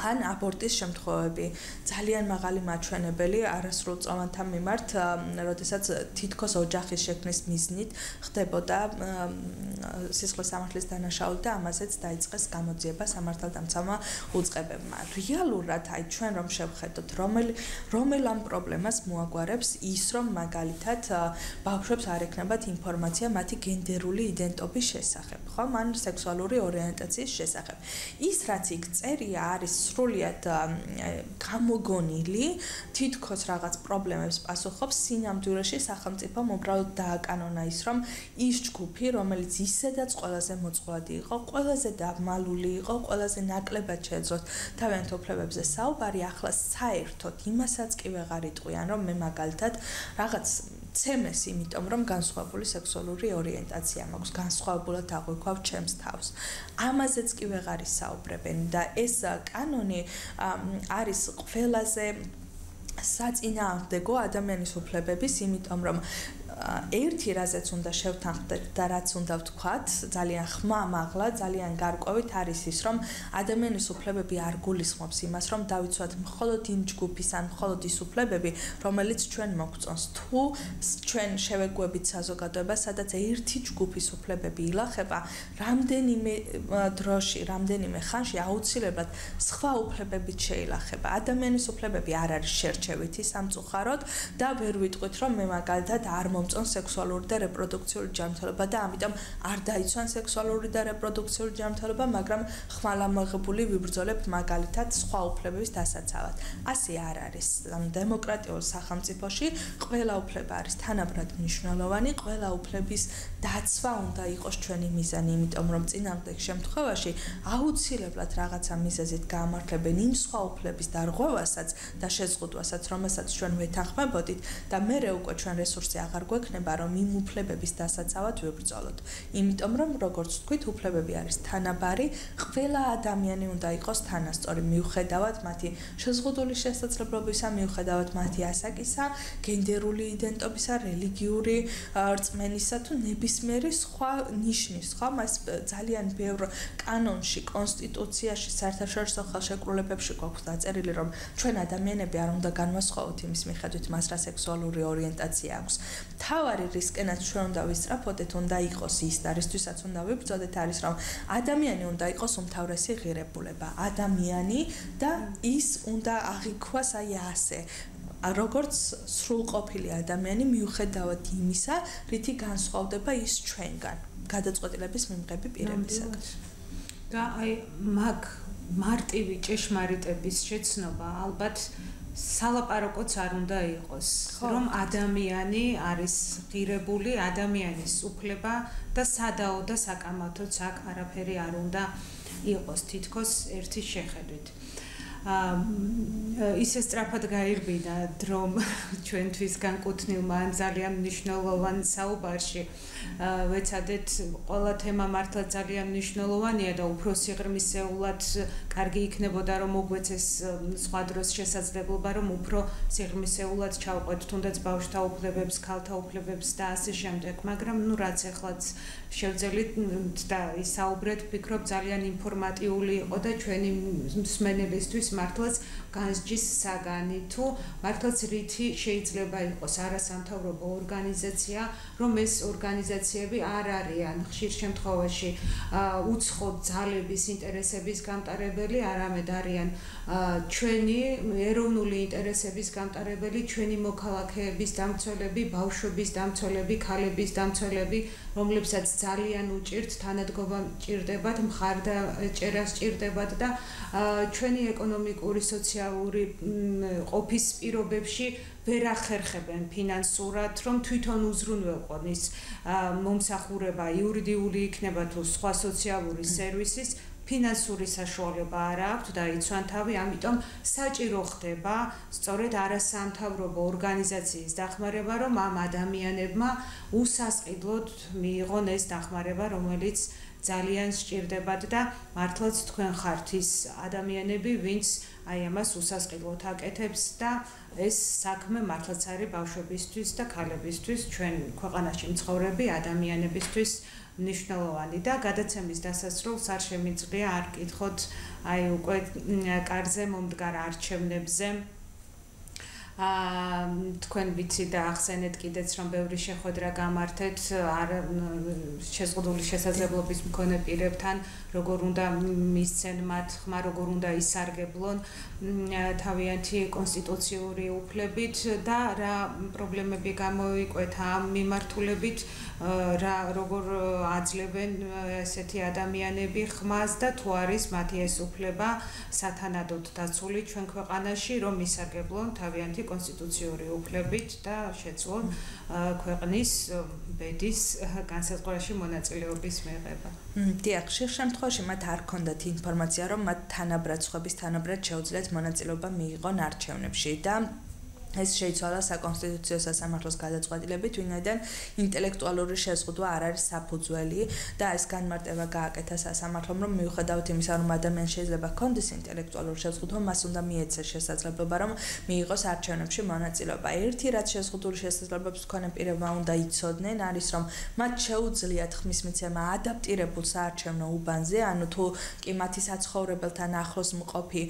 ან აბორტის შემთხვევები ძალიან მაღალი მაჩვენებელი არასრულ წამანთან მიმართ, როდესაც თითქოს ოჯახის შექმნის მიზნით ხდებოდა სისხლის სამართლის დანაშაული და ამაზეც დაიწყეს გამოძიება სამართალდამცავმა უწყებებმა. რეალურად აი ჩვენ რომ შევხედოთ, რომელი რომელ ამ პრობლემას მოაგვარებს ის, რომ მაგალითად ბავშვებს არ ექნებათ ინფორმაცია მათი გენდერული იდენტობის შესახებ, ხო? მან სექსუალური ორიენტაციის შესახებ. ის რაც იქ წერია არის სრულიად გამოგონილი თითქოს რაღაც პრობლემებს პასუხობს სინამდვილეში სახელმწიფომ უბრალოდ დააკანონა ის რომ ის ჯგუფი რომელიც ისედაც ყველაზე მოწყვლადი იყო ყველაზე დამალული იყო ყველაზე ნაკლებად შეძლოს თავიანთ უფლებებზე საუბარი ახლა საერთოდ იმასაც კი ვეღარ იტყვიან რომ მე მაგალითად რაღაც ცემეს, იმიტომ რომ განსხვავებული სექსუალური ორიენტაცია მაქვს, განსხვავებულად აღვიქვავ ჩემს თავს. ამაზეც კი ვეღარ ისაუბრებენ და ეს კანონი არის ყველაზე საწინააღმდეგო ადამიანის უფლებების, იმიტომ რომ ერთი რაზეც უნდა შევთანხმდეთ და რაც უნდა ვთქვათ, ძალიან ხმა მაღლა, ძალიან გარკვევით არის ის, რომ ადამიანის უფლებები არ გულისხმობს იმას, რომ დავიცვათ მხოლოდ იმ ჯგუფის ან მხოლოდ ის უფლებები, რომელიც ჩვენ მოგწონს. თუ ჩვენ შევეგუებით საზოგადოება, სადაც ერთი ჯგუფის უფლებები ილახება, რამდენიმე დროში, რამდენიმე ხანში აუცილებლად სხვა უფლებებიც შეილახება. ადამიანის უფლებები არ არის შერჩევითი სამწუხაროდ და ვერ ვიტყვით, რომ მე მაგალითად არ მომ მომწონს სექსუალური და რეპროდუქციული ჯანმრთელობა და ამიტომ არ დაიცვან სექსუალური და რეპროდუქციული ჯანმრთელობა, მაგრამ ხმალამაღებული ვიბრძოლებ მაგალითად სხვა უფლებების დასაცავად. ასე არ არის. დემოკრატიულ სახელმწიფოში ყველა უფლება არის თანაბრად მნიშვნელოვანი, ყველა უფლების დაცვა უნდა იყოს ჩვენი მიზანი, იმიტომ რომ წინამდელ შემთხვევაში აუცილებლად რაღაცა მიზეზით გაამართლებენ იმ სხვა უფლების დარღვევასაც და შეზღუდვასაც, რომელსაც ჩვენ ვეთანხმებოდით და მე უკვე ჩვენ რესურსი აღარ გვ გვექნება რომ იმ უფლებების დასაცავად ვიბრძოლოთ. იმიტომ რომ როგორც თქვით, უფლებები არის თანაბარი, ყველა ადამიანი უნდა იყოს თანასწორი, მიუხედავად მათი შეზღუდული შესაძლებლობისა, მიუხედავად მათი ასაკისა, გენდერული იდენტობისა, რელიგიური რწმენისა თუ ნებისმიერი სხვა ნიშნის, ხო? მას ძალიან ბევრ კანონში, კონსტიტუციაში, საერთაშორისო ხელშეკრულებებში გვაქვს დაწერილი, რომ ჩვენ ადამიანები არ უნდა განვასხვაოთ იმის მიხედვით, მას რა სექსუალური ორიენტაცია აქვს. თავარი რისკენაც ჩვენ უნდა ვისწრაფოდეთ, უნდა იყოს ის და რისთვისაც უნდა ვიბრძოდეთ არის რომ ადამიანი უნდა იყოს უმთავრესი ღირებულება. ადამიანი და ის უნდა აღიქვას აი ასე. როგორც სრულყოფილი ადამიანი მიუხედავად იმისა, რითი განსხვავდება ის ჩვენგან, გადაწყვეტილების მიმღები პირებისაგან. და აი მაგ მარტივი ჭეშმარიტების შეცნობა ალბათ სალაპარაკოც არ უნდა იყოს, რომ ადამიანი არის ღირებული, ადამიანის უფლება და სადაო და საკამათოც აქ არაფერი არ უნდა იყოს თითქოს ერთი შეხედვით. აა ისე სწრაფად გაირბინა დრომ ჩვენთვის განკუთვნილმა ან ძალიან მნიშვნელოვან საუბარში ვეცადეთ ყველა თემა მართლა ძალიან მნიშვნელოვანია და უფრო სიღრმისეულად კარგი იქნებოდა რომ მოგვეცეს სხვა დროს შესაძლებლობა რომ უფრო სიღრმისეულად ჩავყვეთ თუნდაც ბავშვთა უფლებებს, ქალთა უფლებებს და ასე შემდეგ, მაგრამ ნუ რაც ეხლაც შევძელით და ისაუბრეთ, ვფიქრობ ძალიან ინფორმატიული იყო და ჩვენი მსმენელისთვის მართლაც განსჯის საგანი თუ მართლაც რითი შეიძლება იყოს არასამთავრობო ორგანიზაცია, რომ ეს ორგანიზაციები არ არიან ხშირ შემთხვევაში უცხო ძალების ინტერესების გამტარებელი, არამედ არიან ჩვენი ეროვნული ინტერესების გამტარებელი, ჩვენი მოქალაქეების დამცველები, ბავშვების დამცველები, ქალების დამცველები, რომლებსაც ძალიან უჭირთ თანადგომა ჭირდებათ, მხარდა ჭერას ჭირდებათ და ჩვენი ეკონომიკური, სოციალური ყოფის პირობებში ვერ ახერხებენ ფინანსურად, რომ თვითონ უზრუნველყონ ის მომსახურება იურიდიული იქნება თუ სხვა სოციალური სერვისის ფინანსური საშუალება არ აქვს და იცვან თავი, ამიტომ საჭირო ხდება სწორედ არასამთავრობო ორგანიზაციის დახმარება, რომ ამ ადამიანებმა უსასყიდლოდ მიიღონ ეს დახმარება, რომელიც ძალიან სჭირდებათ და მართლაც თქვენ ხართ ის ადამიანები, ვინც აი ამას უსასყიდლოდ აკეთებს და ეს საქმე მართლაც არის ბავშვებისთვის და ქალებისთვის, ჩვენ ქვეყანაში მცხოვრები ადამიანებისთვის ნიშნულოვანი და გადაცემის დასასრულს არ შემიძლია არ კითხოთ აი უკვე კარზე მომდგარ არჩევნებზე. აა თქვენ ვიცი და ახსენეთ კიდეც რომ ბევრი შეხვედრა გამართეთ არ შეზღუდული შესაძლებლობის მქონე პირებთან როგორ უნდა მისცენ მათ ხმა როგორ უნდა ისარგებლონ თავიანთი კონსტიტუციური უფლებით და რა პრობლემები გამოიკვეთა ამ მიმართულებით რა როგორ აძლევენ ესეთი ადამიანები ხმას და თუ არის მათი ეს უფლება სათანადოდ დაცული ჩვენ ქვეყანაში რომ ისარგებლონ თავიანთი კონსტიტუციური უფლებით და შეძლონ ქვეყნის ბედის განსაზღვრაში მონაწილეობის მიღება. დიახ, შეხ შემთხვევაში მათ არ ქონდათ ინფორმაცია რომ მათ თანაბრად სხვების თანაბრად შეუძლიათ მონაწილეობა მიიღონ არჩევნებში და ეს შეიცვალა საკონსტიტუციო სასამართლოს გადაწყვეტილებით, ვინაიდან ინტელექტუალური შეზღუდვა არ არის საფუძველი და ეს განმარტება გააკეთა სასამართლომ, რომ მიუხედავად იმისა, რომ ადამიანს შეიძლება ჰქონდეს ინტელექტუალური შეზღუდვა, მას უნდა მიეცეს შესაძლებლობა, რომ მიიღოს არჩევნებში მონაწილეობა. ერთი რაც შეზღუდული შესაძლებლობებს მქონე პირებმა უნდა იცოდნენ, არის რომ მათ შეუძლიათ ხმის მიცემა ადაპტირებულ საარჩევნო უბანზე, ანუ თუ კი მათი საცხოვრებელთან ახლოს მყოფი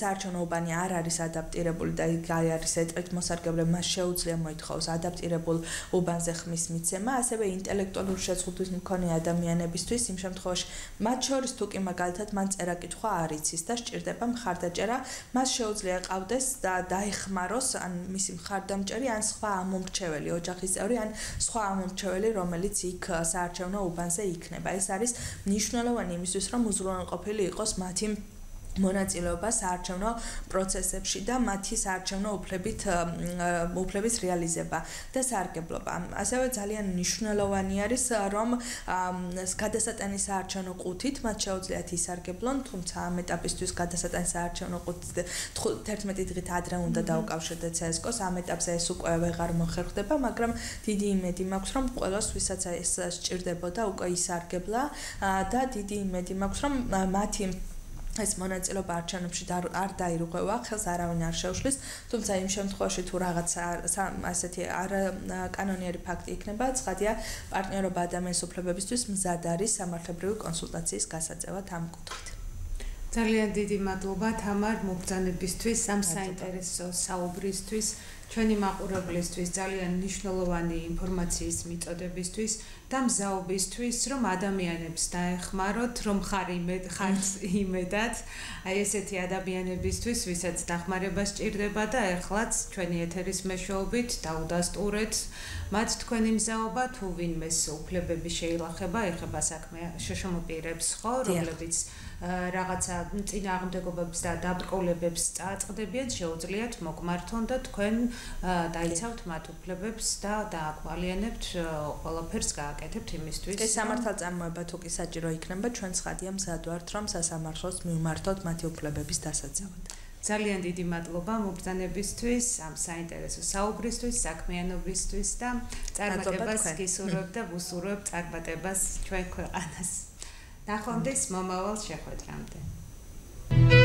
საარჩევნო უბანი არ არის ადაპტირებული და იგი არის ეტრეთ მოსარგებლე მას შეუძლია მოითხოვოს ადაპტირებულ უბანზე ხმის მიცემა, ასევე ინტელექტუალური შეზღუდვის მქონე ადამიანებისთვის იმ შემთხვევაში, მათ შორის თუ კი მაგალითად მან წერა კითხვა არ იცის და სჭირდება მხარდაჭერა, მას შეუძლია ყავდეს და დაეხმაროს ან მისი მხარდამჭერი ან სხვა ამომრჩეველი, ოჯახის წევრი ან სხვა ამომრჩეველი, რომელიც იქ საარჩევნო უბანზე იქნება. ეს არის მნიშვნელოვანი იმისთვის, რომ უზრუნველყოფილი იყოს მათი მონაწილეობა საარჩევნო პროცესებში და მათი საარჩევნო უფლებით უფლების რეალიზება და სარგებლობა. ასევე ძალიან მნიშვნელოვანი არის რომ გადასატანის საარჩევნო ყუთით მათ შეუძლიათ ისარგებლონ, თუმცა ამ ეტაპისთვის გადასატანის საარჩევნო ყუთით 11 დღით ადრე უნდა დაუკავშირდეთ CSGO-ს, ამ ეტაპზე ეს უკვე ვეღარ მოხერხდება, მაგრამ დიდი იმედი მაქვს რომ ყოველს ვისაც ეს სჭირდებოდა უკვე ისარგებლა და დიდი იმედი მაქვს რომ მათი ეს მონაწილეობა არჩევნებში არ დაირღვევა, ხელს არავინ არ შეუშლის, თუმცა იმ შემთხვევაში თუ რაღაცა ასეთი არ კანონიერი ფაქტი იქნება, ცხადია პარტნიორობა ადამიანის უფლებებისთვის მზად არის სამართლებრივი კონსულტაციის გასაწევად ამ კუთხით. ძალიან დიდი მადლობა თამარ მოგზანებისთვის, ამ საინტერესო საუბრისთვის. ჩვენი მაყურებლისთვის ძალიან მნიშვნელოვანი ინფორმაციის მიწოდებისთვის და მზაობისთვის, რომ ადამიანებს დაეხმაროთ, რომ ხარ იმედ ხარც იმედად, აი ესეთი ადამიანებისთვის, ვისაც დახმარება სჭირდება და ეხლაც ჩვენი ეთერის მეშვეობით დაუდასტურეთ მათ თქვენი მზაობა თუ ვინმეს უფლებები შეილახება, ეხება საქმე შშმპირებს ხო, რომლებიც რაღაცა წინააღმდეგობებს და დაბრკოლებებს წააწყდებიან, შეუძლიათ მოგმართონ და თქვენ დაიცავთ მათ უფლებებს და დააკვალიანებთ ყველაფერს გააკეთებთ იმისთვის. ეს სამართალწარმოება თუ კი საჭირო იქნება, ჩვენ ცხადია მზად ვართ, რომ სასამართლოს მივმართოთ მათი უფლებების დასაცავად. ძალიან დიდი მადლობა მობრძანებისთვის, ამ საინტერესო საუბრისთვის, საქმიანობისთვის და წარმატებას გისურვებ და ვუსურვებ წარმატებას ჩვენ ქვეყანას. ნახვამდის მომავალ შეხვედრამდე.